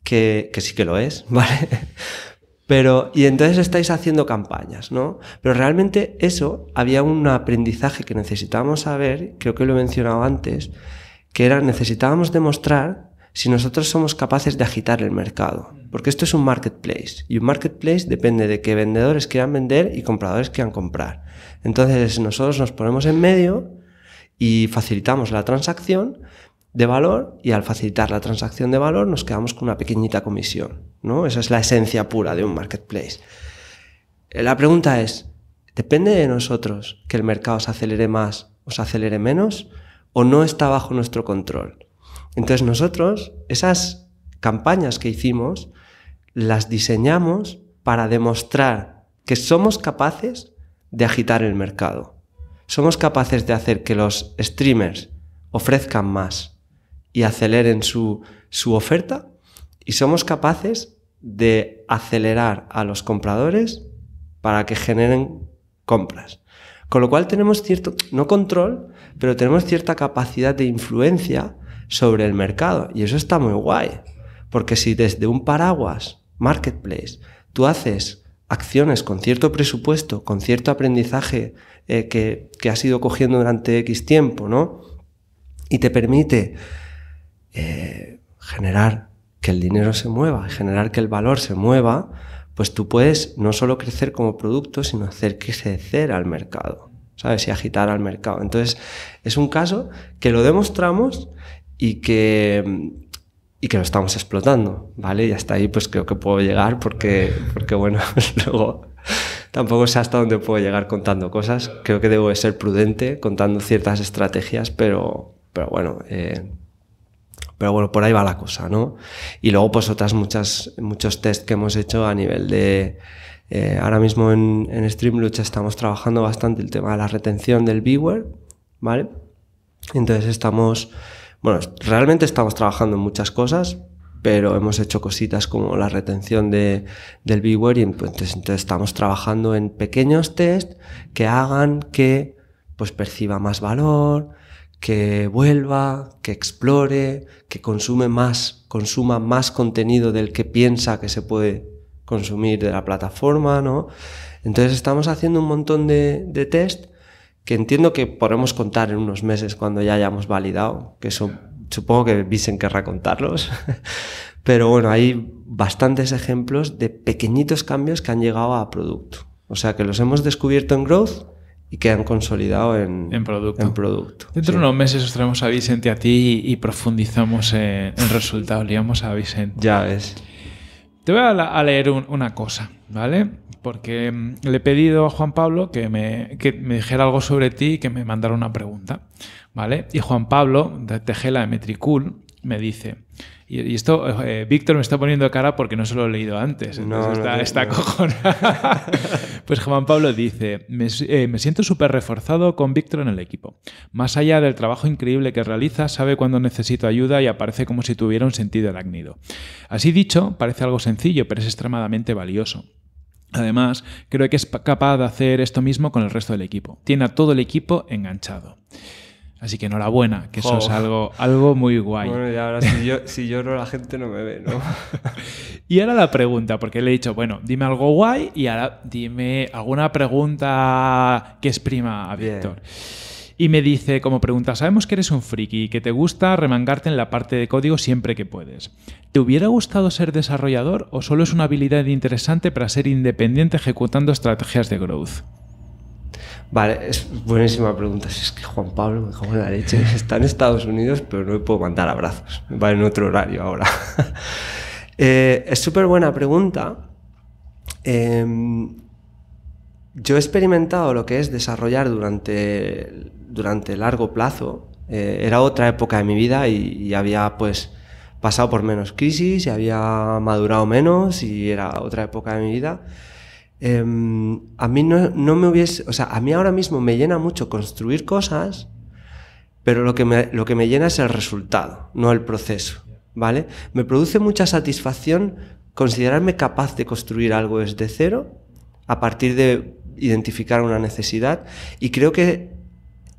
S3: que, que sí que lo es, ¿vale? Pero, y entonces estáis haciendo campañas, ¿no? Pero realmente eso, había un aprendizaje que necesitábamos saber, creo que lo he mencionado antes, que era necesitábamos demostrar si nosotros somos capaces de agitar el mercado. Porque esto es un marketplace. Y un marketplace depende de que vendedores quieran vender y compradores quieran comprar. Entonces nosotros nos ponemos en medio y facilitamos la transacción de valor y al facilitar la transacción de valor nos quedamos con una pequeñita comisión, ¿no? Esa es la esencia pura de un marketplace. La pregunta es, ¿depende de nosotros que el mercado se acelere más o se acelere menos o no está bajo nuestro control? Entonces nosotros esas campañas que hicimos las diseñamos para demostrar que somos capaces de agitar el mercado. Somos capaces de hacer que los streamers ofrezcan más y aceleren su, su oferta y somos capaces de acelerar a los compradores para que generen compras. Con lo cual tenemos cierto, no control, pero tenemos cierta capacidad de influencia sobre el mercado. Y eso está muy guay. Porque si desde un paraguas, marketplace, tú haces acciones con cierto presupuesto, con cierto aprendizaje eh, que, que, has ido cogiendo durante X tiempo, ¿no? Y te permite eh, generar que el dinero se mueva, generar que el valor se mueva, pues tú puedes no solo crecer como producto, sino hacer crecer al mercado, ¿sabes? Y agitar al mercado. Entonces, es un caso que lo demostramos y que, y que lo estamos explotando, ¿vale? Y hasta ahí pues creo que puedo llegar porque, porque bueno, luego tampoco sé hasta dónde puedo llegar contando cosas. Creo que debo de ser prudente contando ciertas estrategias, pero, pero bueno, eh, pero bueno, por ahí va la cosa, ¿no? Y luego, pues otras muchas, muchos test que hemos hecho a nivel de... Eh, ahora mismo en, en Streamluch estamos trabajando bastante el tema de la retención del viewer, ¿vale? Entonces estamos... Bueno, realmente estamos trabajando en muchas cosas, pero hemos hecho cositas como la retención de, del viewer y entonces, entonces estamos trabajando en pequeños test que hagan que pues perciba más valor, que vuelva, que explore, que consume más, consuma más contenido del que piensa que se puede consumir de la plataforma, ¿no? Entonces estamos haciendo un montón de, de test que entiendo que podremos contar en unos meses cuando ya hayamos validado, que eso supongo que Visen querrá contarlos. Pero bueno, hay bastantes ejemplos de pequeñitos cambios que han llegado a producto. O sea que los hemos descubierto en Growth y que han consolidado en,
S1: en producto.
S3: En producto
S1: Dentro sí. de unos meses os traemos a Vicente a ti y, y profundizamos en el resultado. Liamos a Vicente.
S3: Ya ves.
S1: Te voy a, leer un, una cosa, ¿vale? Porque mm, le he pedido a Juan Pablo que me, que me dijera algo sobre ti y que me mandara una pregunta, ¿vale? Y Juan Pablo, de Tejela de Metricool, me dice, y, esto, eh, Víctor me está poniendo cara porque no se lo he leído antes.
S3: No,
S1: está,
S3: no,
S1: está
S3: no.
S1: cojonado. pues Juan Pablo dice: Me, eh, me siento súper reforzado con Víctor en el equipo. Más allá del trabajo increíble que realiza, sabe cuando necesito ayuda y aparece como si tuviera un sentido arácnido. Así dicho, parece algo sencillo, pero es extremadamente valioso. Además, creo que es capaz de hacer esto mismo con el resto del equipo. Tiene a todo el equipo enganchado. Así que enhorabuena, que eso oh. es algo, algo muy guay.
S3: Bueno, y ahora si, yo, si lloro la gente no me ve, ¿no?
S1: y ahora la pregunta, porque le he dicho, bueno, dime algo guay y ahora dime alguna pregunta que exprima a Víctor. Y me dice como pregunta, sabemos que eres un friki y que te gusta remangarte en la parte de código siempre que puedes. ¿Te hubiera gustado ser desarrollador o solo es una habilidad interesante para ser independiente ejecutando estrategias de growth?
S3: Vale, es buenísima pregunta. Es que Juan Pablo me cago en la leche. Está en Estados Unidos, pero no le puedo mandar abrazos. Va en otro horario ahora. eh, es súper buena pregunta. Eh, yo he experimentado lo que es desarrollar durante, durante largo plazo. Eh, era otra época de mi vida y, y había pues pasado por menos crisis y había madurado menos y era otra época de mi vida. Eh, a mí no, me o sea, a mí ahora mismo me llena mucho construir cosas, pero lo que, me, lo que me llena es el resultado, no el proceso, ¿vale? Me produce mucha satisfacción considerarme capaz de construir algo desde cero a partir de identificar una necesidad y creo que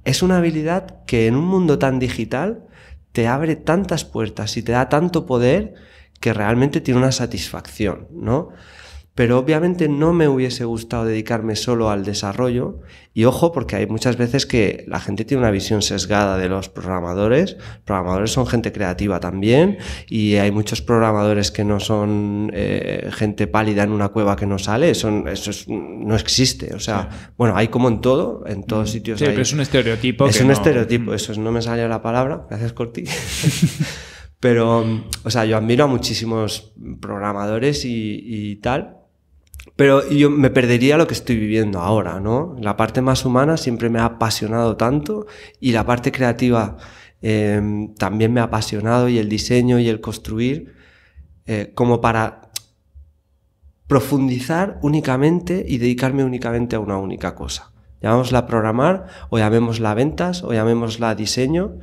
S3: es una habilidad que en un mundo tan digital te abre tantas puertas y te da tanto poder que realmente tiene una satisfacción, ¿no? Pero obviamente no me hubiese gustado dedicarme solo al desarrollo. Y ojo, porque hay muchas veces que la gente tiene una visión sesgada de los programadores. Programadores son gente creativa también y hay muchos programadores que no son eh, gente pálida en una cueva que no sale. Son, eso es, no existe. O sea, sí. bueno, hay como en todo, en todos mm. sitios.
S1: Sí,
S3: hay,
S1: pero es un estereotipo.
S3: Es un
S1: no...
S3: estereotipo, eso es, no me salió la palabra. Gracias, Corti. Pero, o sea, yo admiro a muchísimos programadores y, y tal, pero yo me perdería lo que estoy viviendo ahora, ¿no? La parte más humana siempre me ha apasionado tanto y la parte creativa eh, también me ha apasionado y el diseño y el construir eh, como para profundizar únicamente y dedicarme únicamente a una única cosa. Llamémosla programar, o llamémosla ventas, o llamémosla diseño,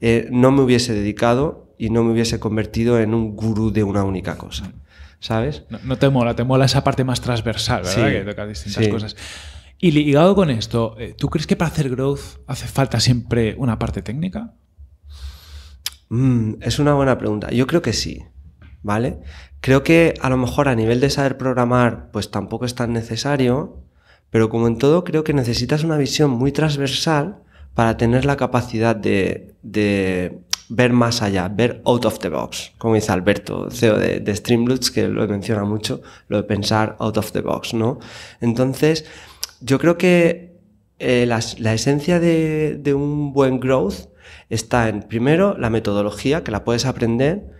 S3: eh, no me hubiese dedicado y no me hubiese convertido en un gurú de una única cosa. ¿Sabes?
S1: No, te mola, te mola esa parte más transversal, ¿verdad? que toca distintas cosas. Y ligado con esto, eh, ¿tú crees que para hacer growth hace falta siempre una parte técnica?
S3: Mm, es una buena pregunta. Yo creo que sí, ¿vale? Creo que a lo mejor a nivel de saber programar, pues tampoco es tan necesario, pero como en todo, creo que necesitas una visión muy transversal para tener la capacidad de, ver más allá, ver out of the box, como dice Alberto, CEO de, de que lo menciona mucho, lo de pensar out of the box, ¿no? Entonces, yo creo que eh, la, esencia de, de un buen growth está en, primero, la metodología, que la puedes aprender.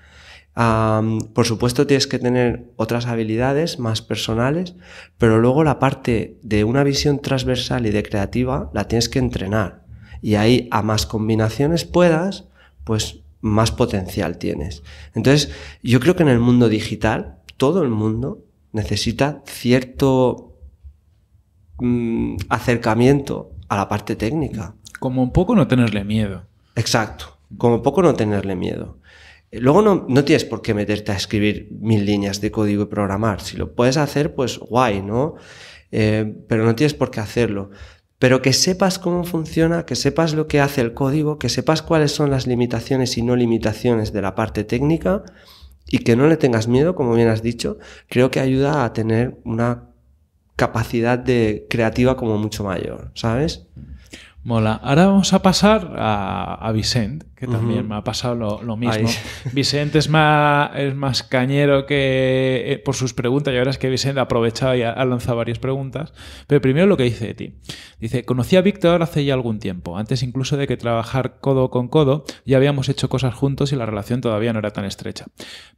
S3: por supuesto, tienes que tener otras habilidades más personales, pero luego la parte de una visión transversal y de creativa la tienes que entrenar. Y ahí, a más combinaciones puedas, pues más potencial tienes. Entonces, yo creo que en el mundo digital, todo el mundo necesita cierto mm, acercamiento a la parte técnica.
S1: Como un poco no tenerle miedo.
S3: Exacto, como poco no tenerle miedo. Luego no, no, tienes por qué meterte a escribir mil líneas de código y programar. Si lo puedes hacer, pues guay, ¿no? Eh, pero no tienes por qué hacerlo. Pero que sepas cómo funciona, que sepas lo que hace el código, que sepas cuáles son las limitaciones y no limitaciones de la parte técnica y que no le tengas miedo, como bien has dicho, creo que ayuda a tener una capacidad de creativa como mucho mayor, ¿sabes?
S1: Mola. Ahora vamos a pasar a, a que también me ha pasado lo, mismo. Vicente es más, es más cañero que eh, por sus preguntas. Y ahora es que Vicente ha aprovechado y ha, lanzado varias preguntas. Pero primero lo que dice de ti. Dice, conocí a Víctor hace ya algún tiempo. Antes incluso de que trabajar codo con codo, ya habíamos hecho cosas juntos y la relación todavía no era tan estrecha.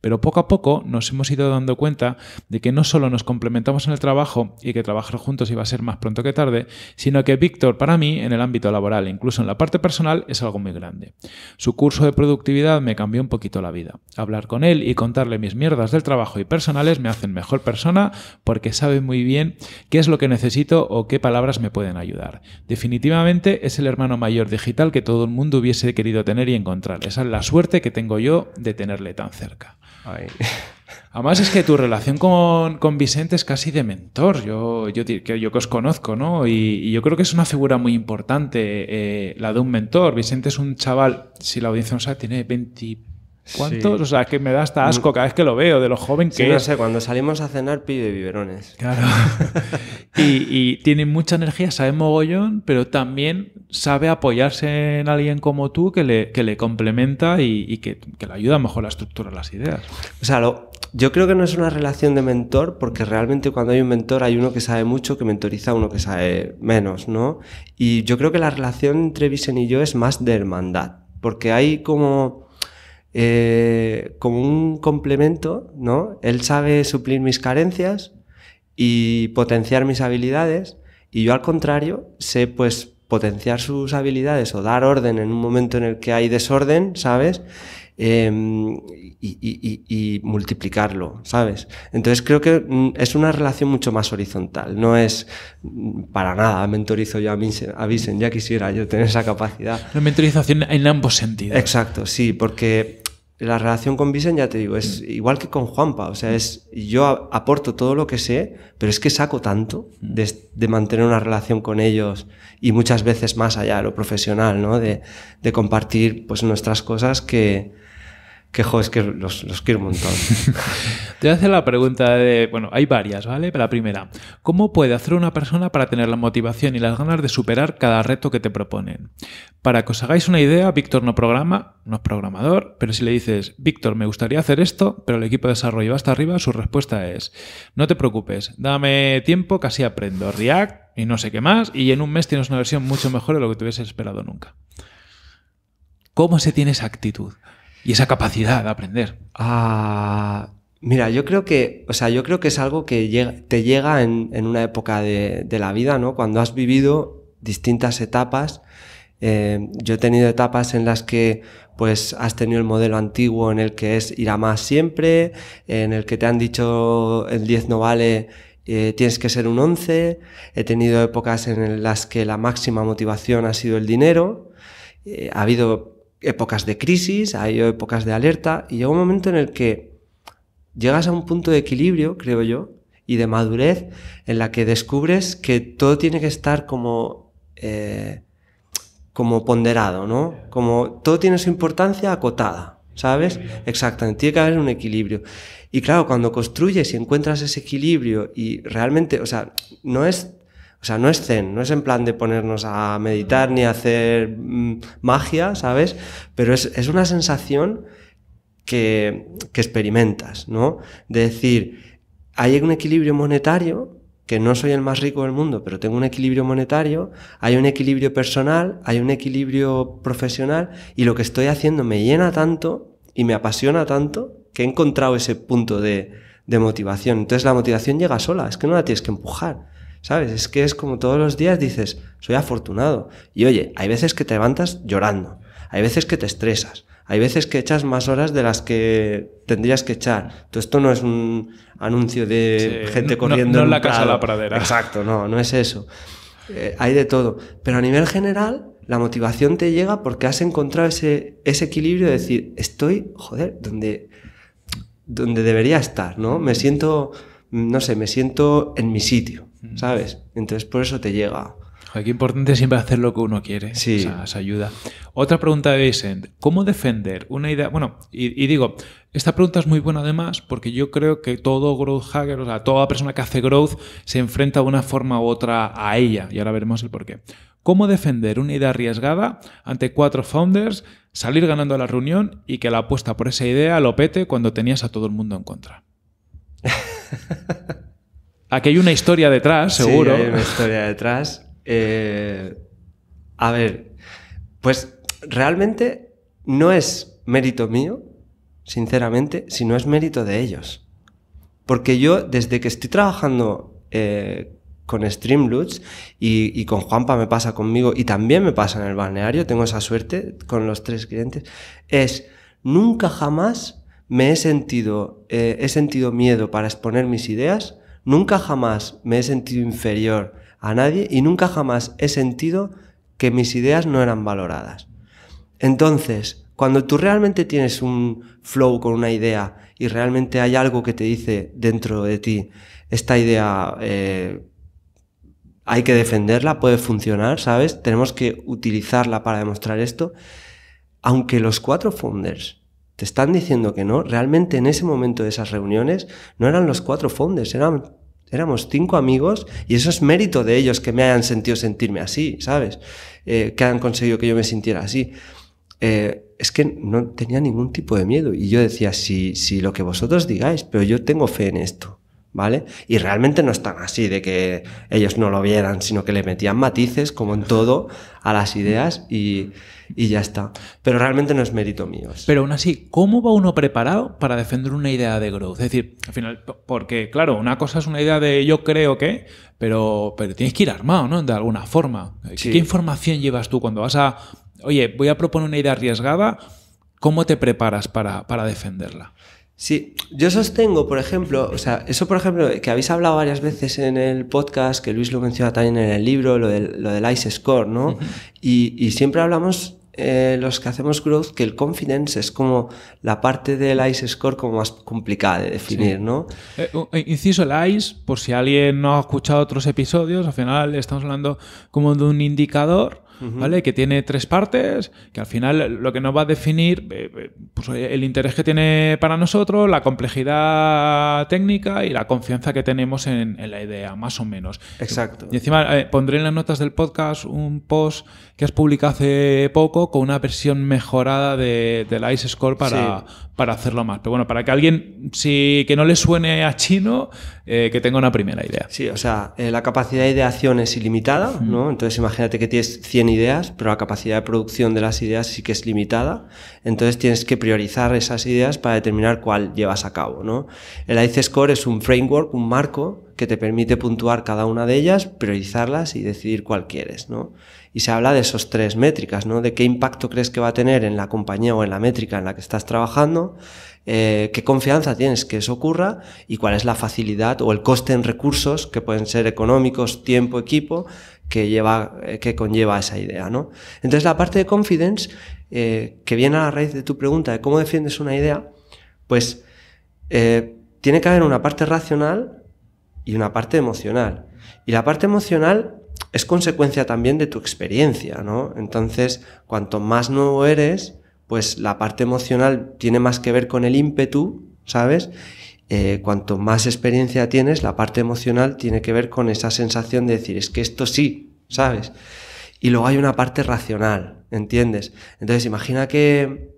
S1: Pero poco a poco nos hemos ido dando cuenta de que no solo nos complementamos en el trabajo y que trabajar juntos iba a ser más pronto que tarde, sino que Víctor para mí en el ámbito laboral, incluso en la parte personal, es algo muy grande. Su curso de productividad me cambió un poquito la vida. Hablar con él y contarle mis mierdas del trabajo y personales me hacen mejor persona porque sabe muy bien qué es lo que necesito o qué palabras me pueden ayudar. Definitivamente es el hermano mayor digital que todo el mundo hubiese querido tener y encontrar. Esa es la suerte que tengo yo de tenerle tan cerca. Además es que tu relación con, con, Vicente es casi de mentor, yo, yo, que, yo que os conozco, ¿no? Y, yo creo que es una figura muy importante eh, la de un mentor. Vicente es un chaval, si la audiencia no sabe, tiene 20 ¿Cuántos? O sea, que me da hasta asco cada vez que lo veo, de lo joven que
S3: sí,
S1: no
S3: sé, cuando salimos a cenar pide biberones.
S1: Claro. y, tiene mucha energía, sabe mogollón, pero también sabe apoyarse en alguien como tú que le, que le complementa y, que, que, le ayuda mejor a estructurar las ideas.
S3: O sea, yo creo que no es una relación de mentor porque realmente cuando hay un mentor hay uno que sabe mucho que mentoriza a uno que sabe menos, ¿no? Y yo creo que la relación entre Visen y yo es más de hermandad, porque hay como eh, como un complemento, ¿no? Él sabe suplir mis carencias y potenciar mis habilidades y yo al contrario sé pues potenciar sus habilidades o dar orden en un momento en el que hay desorden, ¿sabes? Em, y, multiplicarlo, ¿sabes? Entonces creo que mm, es una relación mucho más horizontal, no es mm, para nada mentorizo yo a Visen, ya quisiera yo tener esa capacidad.
S1: La mentorización en ambos sentidos.
S3: Exacto, sí, porque la relación con Visen, ya te digo, es mm. igual que con Juanpa. O sea, es yo aporto todo lo que sé, pero es que saco tanto mm. de, mantener una relación con ellos y muchas veces más allá lo profesional, ¿no? De, de compartir pues nuestras cosas que, que, es que los, los quiero un montón.
S1: Te voy a hacer la pregunta de, bueno, hay varias, ¿vale? la primera, ¿cómo puede hacer una persona para tener la motivación y las ganas de superar cada reto que te proponen? Para que os hagáis una idea, Víctor no programa, no es programador, pero si le dices, Víctor, me gustaría hacer esto, pero el equipo de desarrollo va hasta arriba, su respuesta es, no te preocupes, dame tiempo, casi aprendo React y no sé qué más, y en un mes tienes una versión mucho mejor de lo que te hubiese esperado nunca. ¿Cómo se tiene esa actitud? Y esa capacidad de aprender?
S3: Ah, mira, yo creo que, o sea, yo creo que es algo que te llega en, una época de, la vida, ¿no? Cuando has vivido distintas etapas Eh, yo he tenido etapas en las que pues has tenido el modelo antiguo en el que es ir a más siempre, en el que te han dicho el 10 no vale, eh, tienes que ser un 11. He tenido épocas en las que la máxima motivación ha sido el dinero. Eh, ha habido épocas de crisis, ha habido épocas de alerta y llega un momento en el que llegas a un punto de equilibrio, creo yo, y de madurez en la que descubres que todo tiene que estar como, eh, como ponderado, ¿no? Como todo tiene su importancia acotada, ¿sabes? Exactamente, tiene que haber un equilibrio. Y claro, cuando construyes y encuentras ese equilibrio y realmente, o sea, no es o sea, no es zen, no es en plan de ponernos a meditar ni a hacer mm, magia, ¿sabes? Pero es, es una sensación que, que, experimentas, ¿no? De decir, hay un equilibrio monetario, que no soy el más rico del mundo, pero tengo un equilibrio monetario, hay un equilibrio personal, hay un equilibrio profesional, y lo que estoy haciendo me llena tanto y me apasiona tanto que he encontrado ese punto de, de motivación. Entonces la motivación llega sola, es que no la tienes que empujar ¿Sabes? Es que es como todos los días dices, soy afortunado. Y oye, hay veces que te levantas llorando, hay veces que te estresas, hay veces que echas más horas de las que tendrías que echar. Todo esto no es un anuncio de gente corriendo.
S1: No, en la casa de la pradera.
S3: Exacto, no, no es eso. Eh, hay de todo. Pero a nivel general, la motivación te llega porque has encontrado ese, ese equilibrio de decir, estoy, joder, donde, donde debería estar, ¿no? Me siento, no sé, me siento en mi sitio. ¿Sabes? Entonces por eso te llega.
S1: Qué importante siempre hacer lo que uno quiere.
S3: Sí.
S1: O sea, ayuda. Otra pregunta de Vicent. ¿Cómo defender una idea? Bueno, y, digo, esta pregunta es muy buena además porque yo creo que todo growth hacker, o sea, toda persona que hace growth se enfrenta de una forma u otra a ella. Y ahora veremos el por qué. ¿Cómo defender una idea arriesgada ante cuatro founders, salir ganando la reunión y que la apuesta por esa idea lo pete cuando tenías a todo el mundo en contra? Aquí hay una historia detrás, seguro.
S3: Sí, hay una historia detrás. Eh, a ver, pues realmente no es mérito mío, sinceramente, sino es mérito de ellos. Porque yo, desde que estoy trabajando eh, con Streamloots y, y, con Juanpa me pasa conmigo y también me pasa en el balneario, tengo esa suerte con los tres clientes, es nunca jamás me he sentido, eh, he sentido miedo para exponer mis ideas Nunca jamás me he sentido inferior a nadie y nunca jamás he sentido que mis ideas no eran valoradas. Entonces, cuando tú realmente tienes un flow con una idea y realmente hay algo que te dice dentro de ti, esta idea eh, hay que defenderla, puede funcionar, ¿sabes? Tenemos que utilizarla para demostrar esto. Aunque los cuatro founders te están diciendo que no, realmente en ese momento de esas reuniones no eran los cuatro founders, eran, éramos cinco amigos y eso es mérito de ellos que me hayan sentido sentirme así, ¿sabes? Eh, que hayan conseguido que yo me sintiera así. Eh, es que no tenía ningún tipo de miedo y yo decía, si, si lo que vosotros digáis, pero yo tengo fe en esto. ¿Vale? Y realmente no están así de que ellos no lo vieran, sino que le metían matices, como en todo, a las ideas y, y ya está. Pero realmente no es mérito mío.
S1: Pero aún así, ¿cómo va uno preparado para defender una idea de growth? Es decir, al final, porque claro, una cosa es una idea de yo creo que, pero, pero tienes que ir armado, ¿no? De alguna forma. ¿Qué información llevas tú cuando vas a, oye, voy a proponer una idea arriesgada? ¿Cómo te preparas para, para defenderla?
S3: Sí, yo sostengo, por ejemplo, o sea, eso por ejemplo, que habéis hablado varias veces en el podcast, que Luis lo menciona también en el libro, lo del, lo del ICE Score, ¿no? y, y, siempre hablamos, eh, los que hacemos growth, que el confidence es como la parte del ICE Score como más complicada de definir, ¿no?
S1: Eh, eh, inciso, el ICE, por si alguien no ha escuchado otros episodios, al final estamos hablando como de un indicador ¿vale? Que tiene tres partes, que al final lo que nos va a definir eh, eh, pues, el interés que tiene para nosotros, la complejidad técnica y la confianza que tenemos en, la idea, más o menos.
S3: Exacto.
S1: Y encima eh, pondré en las notas del podcast un post que has publicado hace poco con una versión mejorada de, la Ice Score para, para hacerlo más. Pero bueno, para que alguien si, que no le suene a chino, que tenga una primera idea.
S3: Sí, o sea, la capacidad de ideación es ilimitada, ¿no? Entonces imagínate que tienes 100 100 ideas, pero la capacidad de producción de las ideas sí que es limitada. Entonces tienes que priorizar esas ideas para determinar cuál llevas a cabo. ¿no? El ICE Score es un framework, un marco que te permite puntuar cada una de ellas, priorizarlas y decidir cuál quieres. ¿no? Y se habla de esos tres métricas, ¿no? de qué impacto crees que va a tener en la compañía o en la métrica en la que estás trabajando, eh, qué confianza tienes que eso ocurra y cuál es la facilidad o el coste en recursos, que pueden ser económicos, tiempo, equipo, que, lleva, eh, que conlleva esa idea. ¿no? Entonces la parte de confidence, eh, que viene a la raíz de tu pregunta de cómo defiendes una idea, pues tiene que haber una parte racional y una parte emocional. Y la parte emocional es consecuencia también de tu experiencia, ¿no? Entonces, cuanto más nuevo eres, pues la parte emocional tiene más que ver con el ímpetu, ¿sabes? Eh, cuanto más experiencia tienes, la parte emocional tiene que ver con esa sensación de decir, es que esto sí, ¿sabes? Y luego hay una parte racional, ¿entiendes? Entonces imagina que,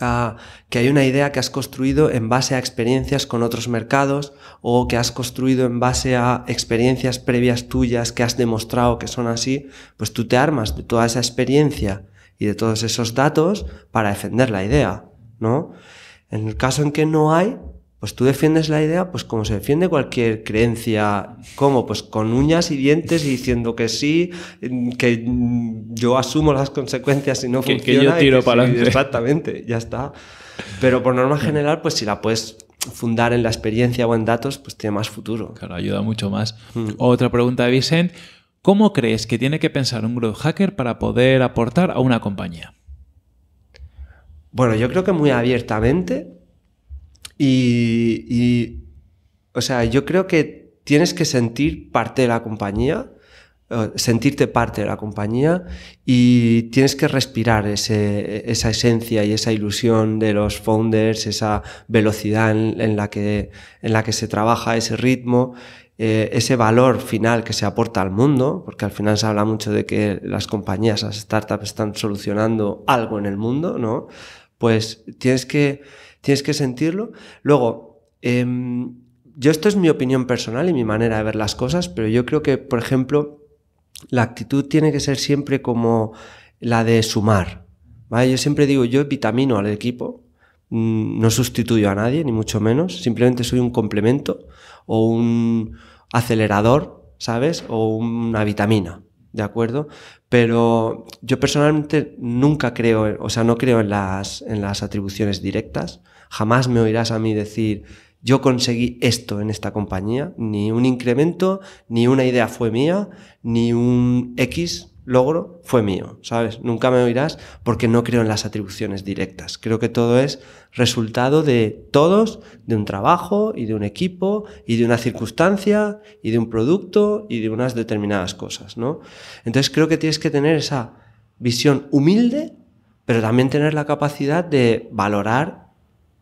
S3: ah, que hay una idea que has construido en base a experiencias con otros mercados o que has construido en base a experiencias previas tuyas que has demostrado que son así, pues tú te armas de toda esa experiencia y de todos esos datos para defender la idea, ¿no? En el caso en que no hay, pues tú defiendes la idea pues como se defiende cualquier creencia, ¿cómo? Pues con uñas y dientes y diciendo que sí, que yo asumo las consecuencias y no
S2: que,
S3: funciona.
S2: Que yo tiro para
S3: adelante. exactamente, ya está. Pero por norma general, pues si la puedes fundar en la experiencia o en datos, pues tiene más futuro.
S2: Claro, ayuda mucho más. Mm. Otra pregunta de Vicent. ¿Cómo crees que tiene que pensar un growth hacker para poder aportar a una compañía?
S3: Bueno, yo creo que muy abiertamente y, o sea, yo creo que tienes que sentir parte de la compañía, sentirte parte de la compañía y tienes que respirar esa esencia y esa ilusión de los founders, esa velocidad en, la que, en la que se trabaja, ese ritmo eh, ese valor final que se aporta al mundo, porque al final se habla mucho de que las compañías, las startups están solucionando algo en el mundo, ¿no? Pues tienes que, tienes que sentirlo. Luego, em, yo esto es mi opinión personal y mi manera de ver las cosas, pero yo creo que, por ejemplo, la actitud tiene que ser siempre como la de sumar. ¿vale? Yo siempre digo, yo vitamino al equipo, mm, no sustituyo a nadie, ni mucho menos, simplemente soy un complemento o un acelerador, ¿sabes? O una vitamina, ¿de acuerdo? Pero yo personalmente nunca creo, o sea, no creo en las, en las atribuciones directas. Jamás me oirás a mí decir, yo conseguí esto en esta compañía, ni un incremento, ni una idea fue mía, ni un X logro fue mío, ¿sabes? Nunca me oirás porque no creo en las atribuciones directas. Creo que todo es resultado de todos, de un trabajo y de un equipo y de una circunstancia y de un producto y de unas determinadas cosas, ¿no? Entonces creo que tienes que tener esa visión humilde, pero también tener la capacidad de valorar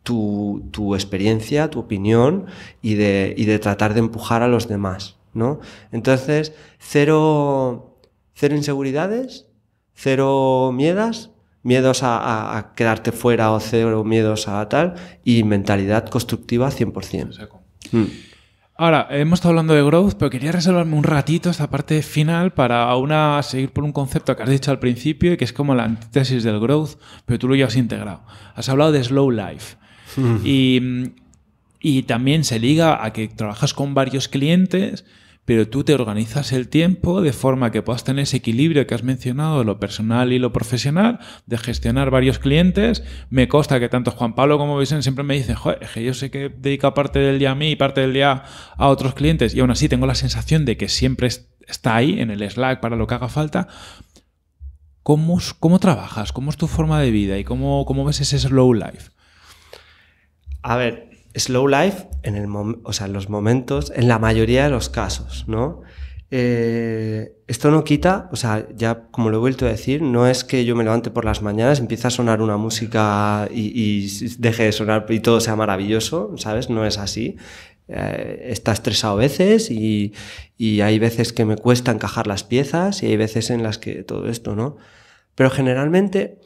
S3: tu, tu experiencia, tu opinión y de, y de tratar de empujar a los demás, ¿no? Entonces, cero Cero inseguridades, cero miedas, miedos a, quedarte fuera o cero miedos a tal, y mentalidad constructiva 100%.
S2: Mm. Ahora, hemos estado hablando de growth, pero quería reservarme un ratito esta parte final para una, seguir por un concepto que has dicho al principio y que es como la antítesis del growth, pero tú lo llevas integrado. Has hablado de slow life. Mm. Y, y también se liga a que trabajas con varios clientes pero tú te organizas el tiempo de forma que puedas tener ese equilibrio que has mencionado, lo personal y lo profesional, de gestionar varios clientes. Me consta que tanto Juan Pablo como Vicente siempre me dicen, joder, que yo sé que dedica parte del día a mí y parte del día a otros clientes, y aún así tengo la sensación de que siempre está ahí en el Slack para lo que haga falta. ¿Cómo, cómo trabajas? ¿Cómo es tu forma de vida? ¿Y cómo, cómo ves ese slow life?
S3: A ver, slow life en, el o sea, los momentos, en la mayoría de los casos, ¿no? Eh, esto no quita, o sea, ya como lo he vuelto a decir, no es que yo me levante por las mañanas, empiece a sonar una música y, deje de sonar y todo sea maravilloso, ¿sabes? No es así. Eh, está estresado a veces y, y hay veces que me cuesta encajar las piezas y hay veces en las que todo esto, ¿no? Pero generalmente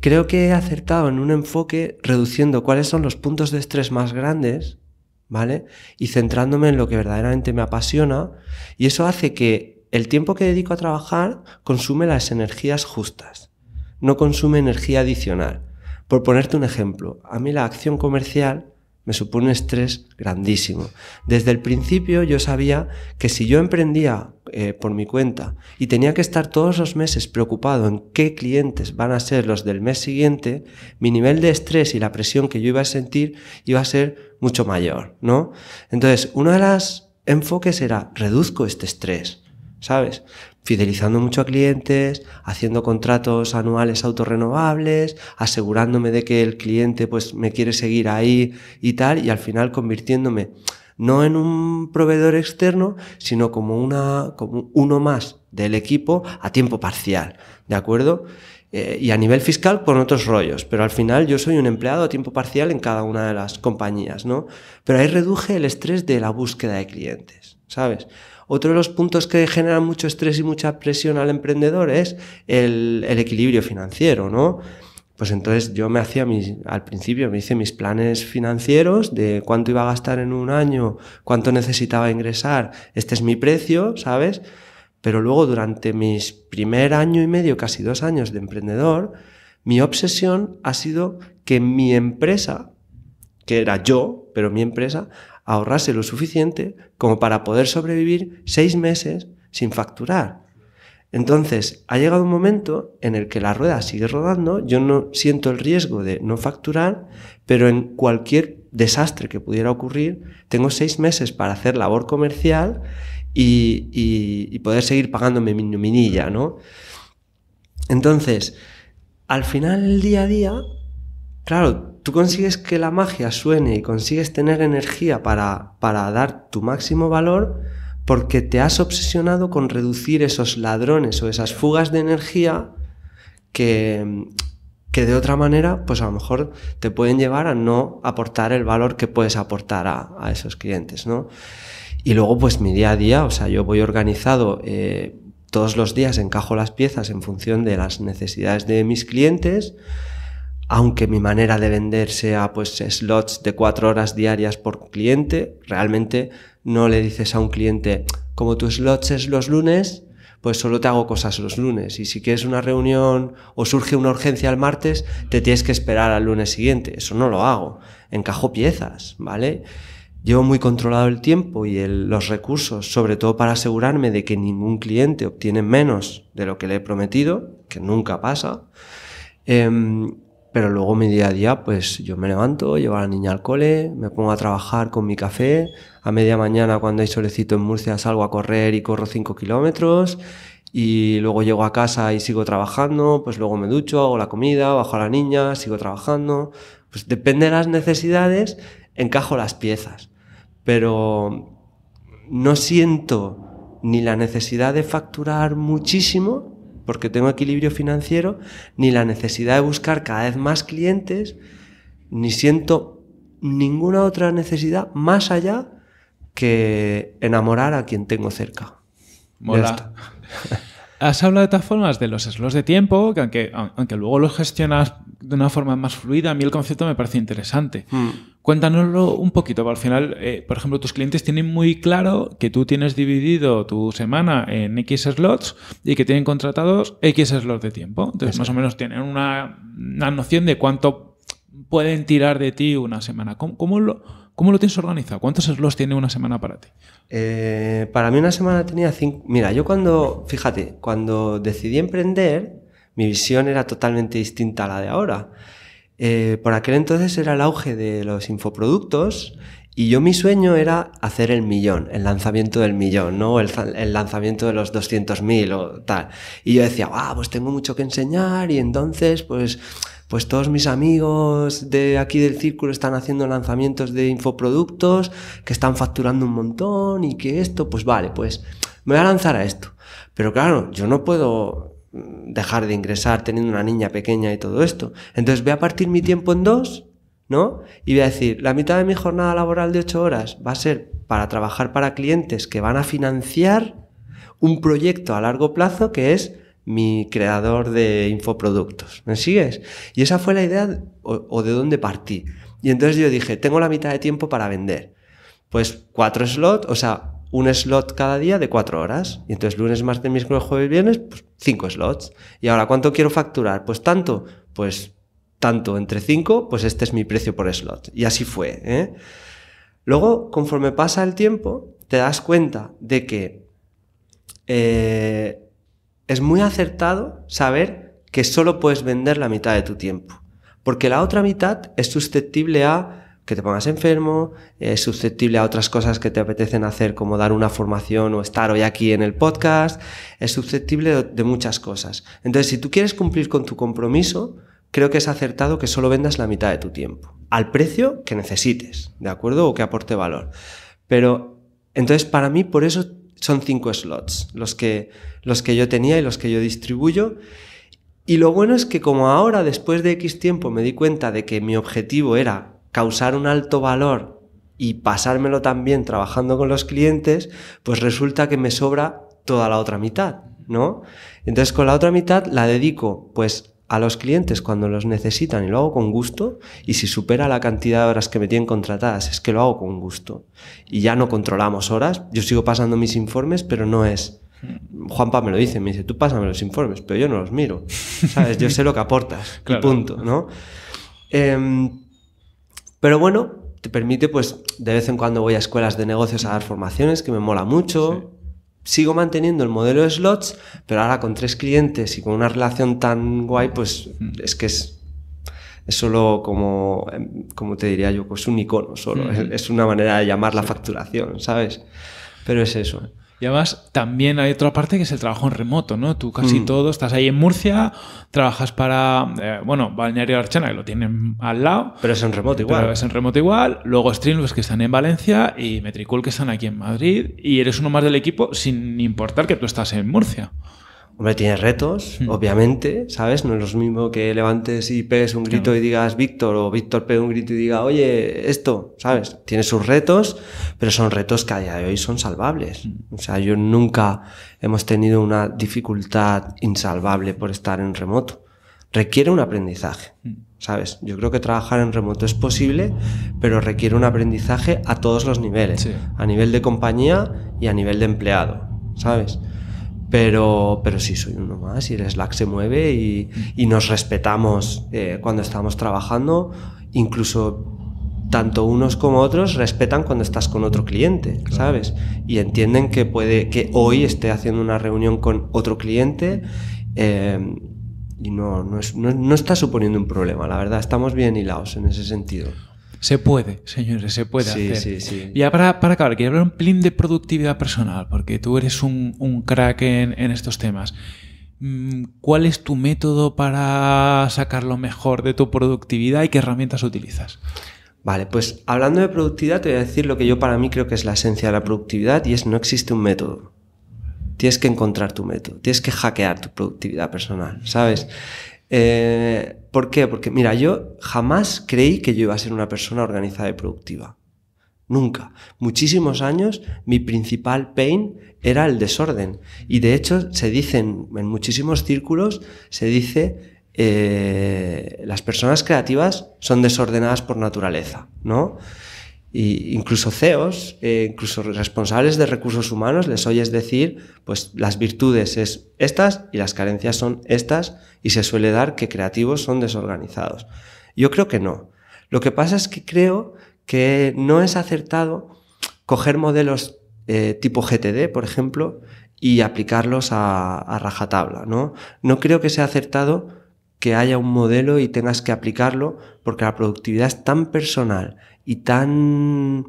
S3: creo que he acertado en un enfoque reduciendo cuáles son los puntos de estrés más grandes, ¿vale? Y centrándome en lo que verdaderamente me apasiona. Y eso hace que el tiempo que dedico a trabajar consume las energías justas, no consume energía adicional. Por ponerte un ejemplo, a mí la acción comercial me supone un estrés grandísimo. Desde el principio yo sabía que si yo emprendía eh, por mi cuenta y tenía que estar todos los meses preocupado en qué clientes van a ser los del mes siguiente, mi nivel de estrés y la presión que yo iba a sentir iba a ser mucho mayor, ¿no? Entonces, uno de los enfoques era reduzco este estrés, ¿sabes? fidelizando mucho a clientes, haciendo contratos anuales autorrenovables, asegurándome de que el cliente pues me quiere seguir ahí y tal, y al final convirtiéndome no en un proveedor externo, sino como, una, como uno más del equipo a tiempo parcial, ¿de acuerdo? Eh, y a nivel fiscal con otros rollos, pero al final yo soy un empleado a tiempo parcial en cada una de las compañías, ¿no? Pero ahí reduje el estrés de la búsqueda de clientes, ¿sabes? Otro de los puntos que generan mucho estrés y mucha presión al emprendedor es el, equilibrio financiero, ¿no? Pues entonces yo me hacía mis, al principio me hice mis planes financieros de cuánto iba a gastar en un año, cuánto necesitaba ingresar, este es mi precio, ¿sabes? Pero luego durante mis primer año y medio, casi dos años de emprendedor, mi obsesión ha sido que mi empresa, que era yo, pero mi empresa, ahorrase lo suficiente como para poder sobrevivir seis meses sin facturar. Entonces, ha llegado un momento en el que la rueda sigue rodando, yo no siento el riesgo de no facturar, pero en cualquier desastre que pudiera ocurrir, tengo seis meses para hacer labor comercial y, poder seguir pagándome mi minilla, ¿no? Entonces, al final el día a día, claro, tú consigues que la magia suene y consigues tener energía para, para dar tu máximo valor porque te has obsesionado con reducir esos ladrones o esas fugas de energía que, que de otra manera, pues a lo mejor te pueden llevar a no aportar el valor que puedes aportar a, a esos clientes, ¿no? Y luego, pues mi día a día, o sea, yo voy organizado, eh, todos los días encajo las piezas en función de las necesidades de mis clientes, aunque mi manera de vender sea pues slots de cuatro horas diarias por cliente, realmente no le dices a un cliente, como tu slots es los lunes, pues solo te hago cosas los lunes. Y si quieres una reunión o surge una urgencia el martes, te tienes que esperar al lunes siguiente. Eso no lo hago. Encajo piezas, ¿vale? Llevo muy controlado el tiempo y los recursos, sobre todo para asegurarme de que ningún cliente obtiene menos de lo que le he prometido, que nunca pasa. Em, pero luego mi día a día, pues yo me levanto, llevo a la niña al cole, me pongo a trabajar con mi café. A media mañana, cuando hay solecito en Murcia, salgo a correr y corro 5 kilómetros. Y luego llego a casa y sigo trabajando. Pues luego me ducho, hago la comida, bajo a la niña, sigo trabajando. Pues depende de las necesidades, encajo las piezas. Pero no siento ni la necesidad de facturar muchísimo porque tengo equilibrio financiero, ni la necesidad de buscar cada vez más clientes, ni siento ninguna otra necesidad más allá que enamorar a quien tengo cerca.
S2: Mola. Has hablado de todas formas de los slots de tiempo, que aunque, aunque luego los gestionas de una forma más fluida, a mí el concepto me parece interesante. Hmm. Cuéntanoslo un poquito, porque al final, eh, por ejemplo, tus clientes tienen muy claro que tú tienes dividido tu semana en X slots y que tienen contratados X slots de tiempo. Entonces, más o menos tienen una, noción de cuánto pueden tirar de ti una semana. ¿Cómo, lo, ¿Cómo lo tienes organizado? ¿Cuántos slots tiene una semana para ti?
S3: Eh, para mí una semana tenía cinco... Mira, yo cuando, fíjate, cuando decidí emprender, mi visión era totalmente distinta a la de ahora. Eh, por aquel entonces era el auge de los infoproductos y yo mi sueño era hacer el millón, el lanzamiento del millón, ¿no? El, el lanzamiento de los 200.000 o tal. Y yo decía, ah, pues tengo mucho que enseñar y entonces, pues pues todos mis amigos de aquí del círculo están haciendo lanzamientos de infoproductos que están facturando un montón y que esto, pues vale, pues me voy a lanzar a esto. Pero claro, yo no puedo dejar de ingresar teniendo una niña pequeña y todo esto. Entonces voy a partir mi tiempo en dos, ¿no? Y voy a decir, la mitad de mi jornada laboral de ocho horas va a ser para trabajar para clientes que van a financiar un proyecto a largo plazo que es mi creador de infoproductos. ¿Me sigues? Y esa fue la idea o, de dónde partí. Y entonces yo dije, tengo la mitad de tiempo para vender. Pues cuatro slots, o sea, un slot cada día de cuatro horas. Y entonces lunes, martes, miércoles, jueves, viernes, pues cinco slots. Y ahora, ¿cuánto quiero facturar? Pues tanto, pues tanto entre cinco, pues este es mi precio por slot. Y así fue. ¿eh? Luego, conforme pasa el tiempo, te das cuenta de que eh, es muy acertado saber que solo puedes vender la mitad de tu tiempo. Porque la otra mitad es susceptible a que te pongas enfermo, es susceptible a otras cosas que te apetecen hacer como dar una formación o estar hoy aquí en el podcast, es susceptible de, muchas cosas. Entonces, si tú quieres cumplir con tu compromiso, creo que es acertado que solo vendas la mitad de tu tiempo, al precio que necesites, ¿de acuerdo? O que aporte valor. Pero, entonces, para mí, por eso son cinco slots, los que, los que yo tenía y los que yo distribuyo. Y lo bueno es que como ahora, después de X tiempo, me di cuenta de que mi objetivo era causar un alto valor y pasármelo también trabajando con los clientes, pues resulta que me sobra toda la otra mitad, ¿no? Entonces con la otra mitad la dedico pues a los clientes cuando los necesitan y lo hago con gusto y si supera la cantidad de horas que me tienen contratadas es que lo hago con gusto y ya no controlamos horas, yo sigo pasando mis informes pero no es Juanpa me lo dice, me dice, tú pásame los informes, pero yo no los miro, ¿sabes? Yo sé lo que aportas, y punto, ¿no? Em, pero bueno, te permite, pues, de vez en cuando voy a escuelas de negocios a dar formaciones, que me mola mucho. Sigo manteniendo el modelo de slots, pero ahora con tres clientes y con una relación tan guay, pues mm. es que es, es solo como, em, como te diría yo, pues un icono solo. Mm. Es una manera de llamar la facturación, ¿sabes? Pero es eso.
S2: Y además también hay otra parte que es el trabajo en remoto, ¿no? Tú casi mm. todo estás ahí en Murcia, trabajas para, eh, bueno, Balneario Archena, que lo tienen al lado.
S3: Pero es en remoto igual.
S2: Pero es en remoto igual. Luego Streamlabs que están en Valencia y Metricool que están aquí en Madrid. Y eres uno más del equipo sin importar que tú estás en Murcia.
S3: Hombre, tienes retos, hmm. obviamente, ¿sabes? No es lo mismo que levantes y pegues un grito y digas Víctor, o Víctor pegue un grito y diga, oye, esto, ¿sabes? Tiene sus retos, pero son retos que a día de hoy son salvables. Hmm. O sea, yo nunca hemos tenido una dificultad insalvable por estar en remoto. Requiere un aprendizaje, hmm. ¿sabes? Yo creo que trabajar en remoto es posible, pero requiere un aprendizaje a todos los niveles, a nivel de compañía y a nivel de empleado, ¿sabes? Pero, pero sí, soy uno más y el Slack se mueve y, y nos respetamos eh, cuando estamos trabajando, incluso tanto unos como otros respetan cuando estás con otro cliente, ¿sabes? Y entienden que puede que hoy esté haciendo una reunión con otro cliente eh, y no, no, es, no, no, está suponiendo un problema, la verdad, estamos bien hilados en ese sentido.
S2: Se puede, señores, se puede
S3: sí,
S2: hacer.
S3: Sí, sí.
S2: Y para, para acabar, quiero hablar un plin de productividad personal, porque tú eres un, un crack en, en, estos temas. Mm, ¿Cuál es tu método para sacar lo mejor de tu productividad y qué herramientas utilizas?
S3: Vale, pues hablando de productividad, te voy a decir lo que yo para mí creo que es la esencia de la productividad y es no existe un método. Tienes que encontrar tu método, tienes que hackear tu productividad personal, ¿sabes? Eh, ¿Por qué? Porque, mira, yo jamás creí que yo iba a ser una persona organizada y productiva. Nunca. Muchísimos años mi principal pain era el desorden. Y de hecho se dicen, en muchísimos círculos, se dice, eh, las personas creativas son desordenadas por naturaleza, ¿no? Y incluso CEOs, eh, incluso responsables de recursos humanos, les oyes decir, pues las virtudes es estas y las carencias son estas, y se suele dar que creativos son desorganizados. Yo creo que no. Lo que pasa es que creo que no es acertado coger modelos eh, tipo GTD, por ejemplo, y aplicarlos a, a rajatabla, ¿no? No creo que sea acertado que haya un modelo y tengas que aplicarlo porque la productividad es tan personal y tan,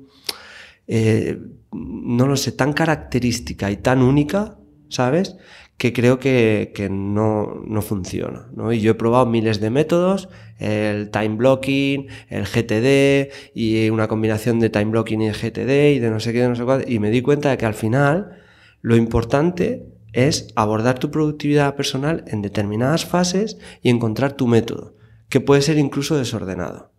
S3: eh, no lo sé, tan característica y tan única, ¿sabes? Que creo que, que no, no, funciona. ¿no? Y yo he probado miles de métodos, el time blocking, el GTD y una combinación de time blocking y GTD y de no sé qué, de no sé cuál, y me di cuenta de que al final lo importante es abordar tu productividad personal en determinadas fases y encontrar tu método, que puede ser incluso desordenado.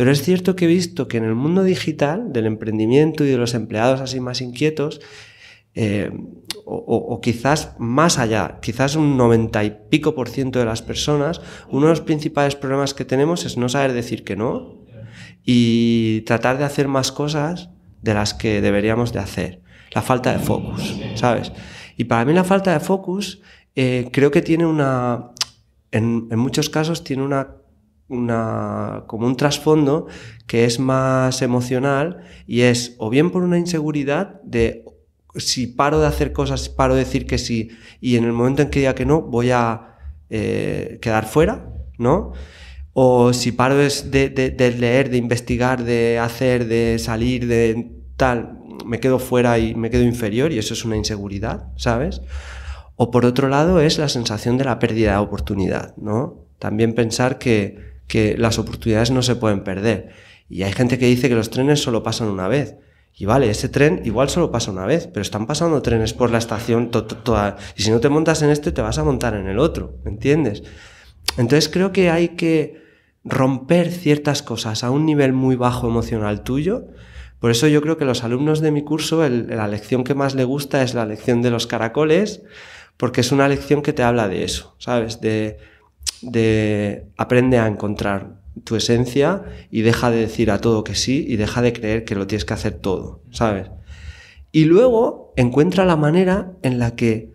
S3: Pero es cierto que he visto que en el mundo digital, del emprendimiento y de los empleados así más inquietos, eh, o, quizás más allá, quizás un 90 y pico por ciento de las personas, uno de los principales problemas que tenemos es no saber decir que no y tratar de hacer más cosas de las que deberíamos de hacer. La falta de focus, ¿sabes? Y para mí la falta de focus eh, creo que tiene una, en muchos casos tiene una, una, como un trasfondo que es más emocional y es o bien por una inseguridad de si paro de hacer cosas, paro de decir que sí y en el momento en que diga que no voy a eh, quedar fuera, ¿no? O si paro de, de, de, leer, de investigar, de hacer, de salir, de tal, me quedo fuera y me quedo inferior y eso es una inseguridad, ¿sabes? O por otro lado es la sensación de la pérdida de oportunidad, ¿no? También pensar que, que las oportunidades no se pueden perder. Y hay gente que dice que los trenes solo pasan una vez. Y vale, ese tren igual solo pasa una vez, pero están pasando trenes por la estación toda. Y si no te montas en este, te vas a montar en el otro, ¿me entiendes? Entonces creo que hay que romper ciertas cosas a un nivel muy bajo emocional tuyo. Por eso yo creo que los alumnos de mi curso, la lección que más le gusta es la lección de los caracoles, porque es una lección que te habla de eso, ¿sabes? De, de aprende a encontrar tu esencia y deja de decir a todo que sí y deja de creer que lo tienes que hacer todo, ¿sabes? Y luego encuentra la manera en la que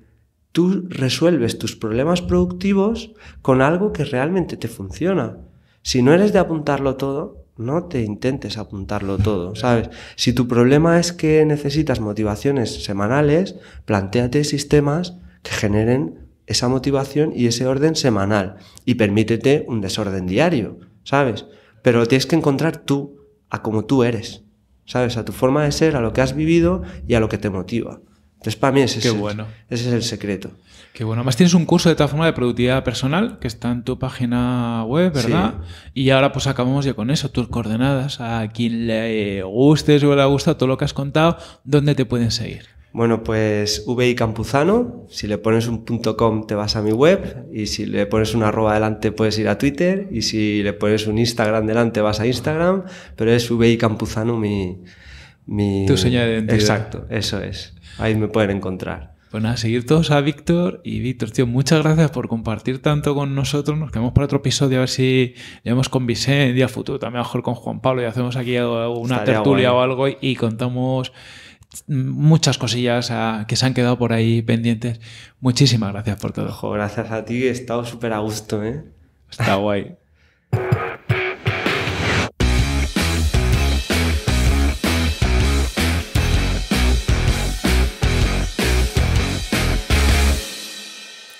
S3: tú resuelves tus problemas productivos con algo que realmente te funciona. Si no eres de apuntarlo todo, no te intentes apuntarlo todo, ¿sabes? Si tu problema es que necesitas motivaciones semanales, planteate sistemas que generen esa motivación y ese orden semanal y permítete un desorden diario, ¿sabes? Pero lo tienes que encontrar tú, a como tú eres, ¿sabes? A tu forma de ser, a lo que has vivido y a lo que te motiva. Entonces, para mí ese, es,
S1: bueno.
S3: ese es el secreto.
S1: Qué bueno. Además, tienes un curso de toda forma de productividad personal que está en tu página web, ¿verdad? Y ahora, pues acabamos ya con eso, tus coordenadas. A quien le guste o le gusta todo lo que has contado, ¿dónde te pueden seguir?
S3: Bueno, pues VI Campuzano, si le pones un .com te vas a mi web y si le pones una arroba delante puedes ir a Twitter y si le pones un Instagram delante vas a Instagram, pero es VI Campuzano mi... mi...
S1: Tu señal de identidad.
S3: Exacto, eso es. Ahí me pueden encontrar.
S1: Pues nada, seguir todos a Víctor. Y Víctor, tío, muchas gracias por compartir tanto con nosotros. Nos quedamos para otro episodio a ver si llevamos con Vicente y a futuro también mejor con Juan Pablo y hacemos aquí una tertulia o algo y contamos muchas cosillas ah, que se han quedado por ahí pendientes. Muchísimas gracias por todo.
S3: Ojo, gracias a ti, he estado súper a gusto, ¿eh?
S1: Está guay.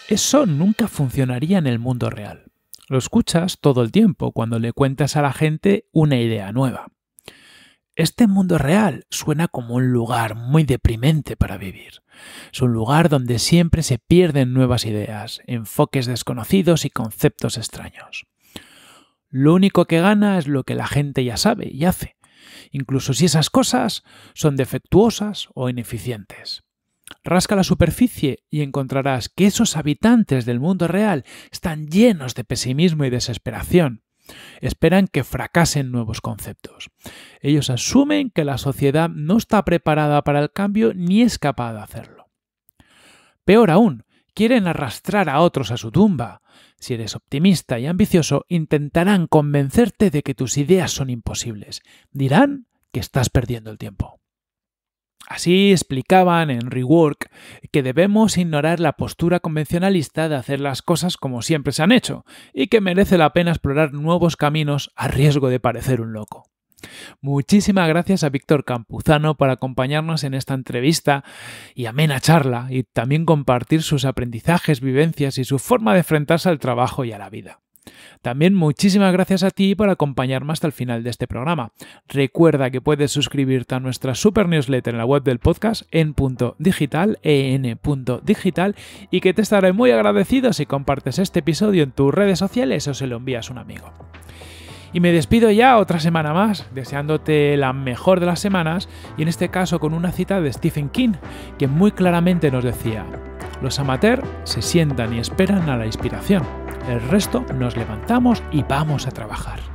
S1: Eso nunca funcionaría en el mundo real. Lo escuchas todo el tiempo cuando le cuentas a la gente una idea nueva. Este mundo real suena como un lugar muy deprimente para vivir. Es un lugar donde siempre se pierden nuevas ideas, enfoques desconocidos y conceptos extraños. Lo único que gana es lo que la gente ya sabe y hace, incluso si esas cosas son defectuosas o ineficientes. Rasca la superficie y encontrarás que esos habitantes del mundo real están llenos de pesimismo y desesperación, Esperan que fracasen nuevos conceptos. Ellos asumen que la sociedad no está preparada para el cambio ni es capaz de hacerlo. Peor aún, quieren arrastrar a otros a su tumba. Si eres optimista y ambicioso, intentarán convencerte de que tus ideas son imposibles. Dirán que estás perdiendo el tiempo. Así explicaban en Rework que debemos ignorar la postura convencionalista de hacer las cosas como siempre se han hecho y que merece la pena explorar nuevos caminos a riesgo de parecer un loco. Muchísimas gracias a Víctor Campuzano por acompañarnos en esta entrevista y amena charla y también compartir sus aprendizajes, vivencias y su forma de enfrentarse al trabajo y a la vida. También muchísimas gracias a ti por acompañarme hasta el final de este programa. Recuerda que puedes suscribirte a nuestra super newsletter en la web del podcast en punto digital, en punto digital, y que te estaré muy agradecido si compartes este episodio en tus redes sociales o se lo envías a un amigo. Y me despido ya otra semana más, deseándote la mejor de las semanas y en este caso con una cita de Stephen King, que muy claramente nos decía, los amateurs se sientan y esperan a la inspiración el resto nos levantamos y vamos a trabajar.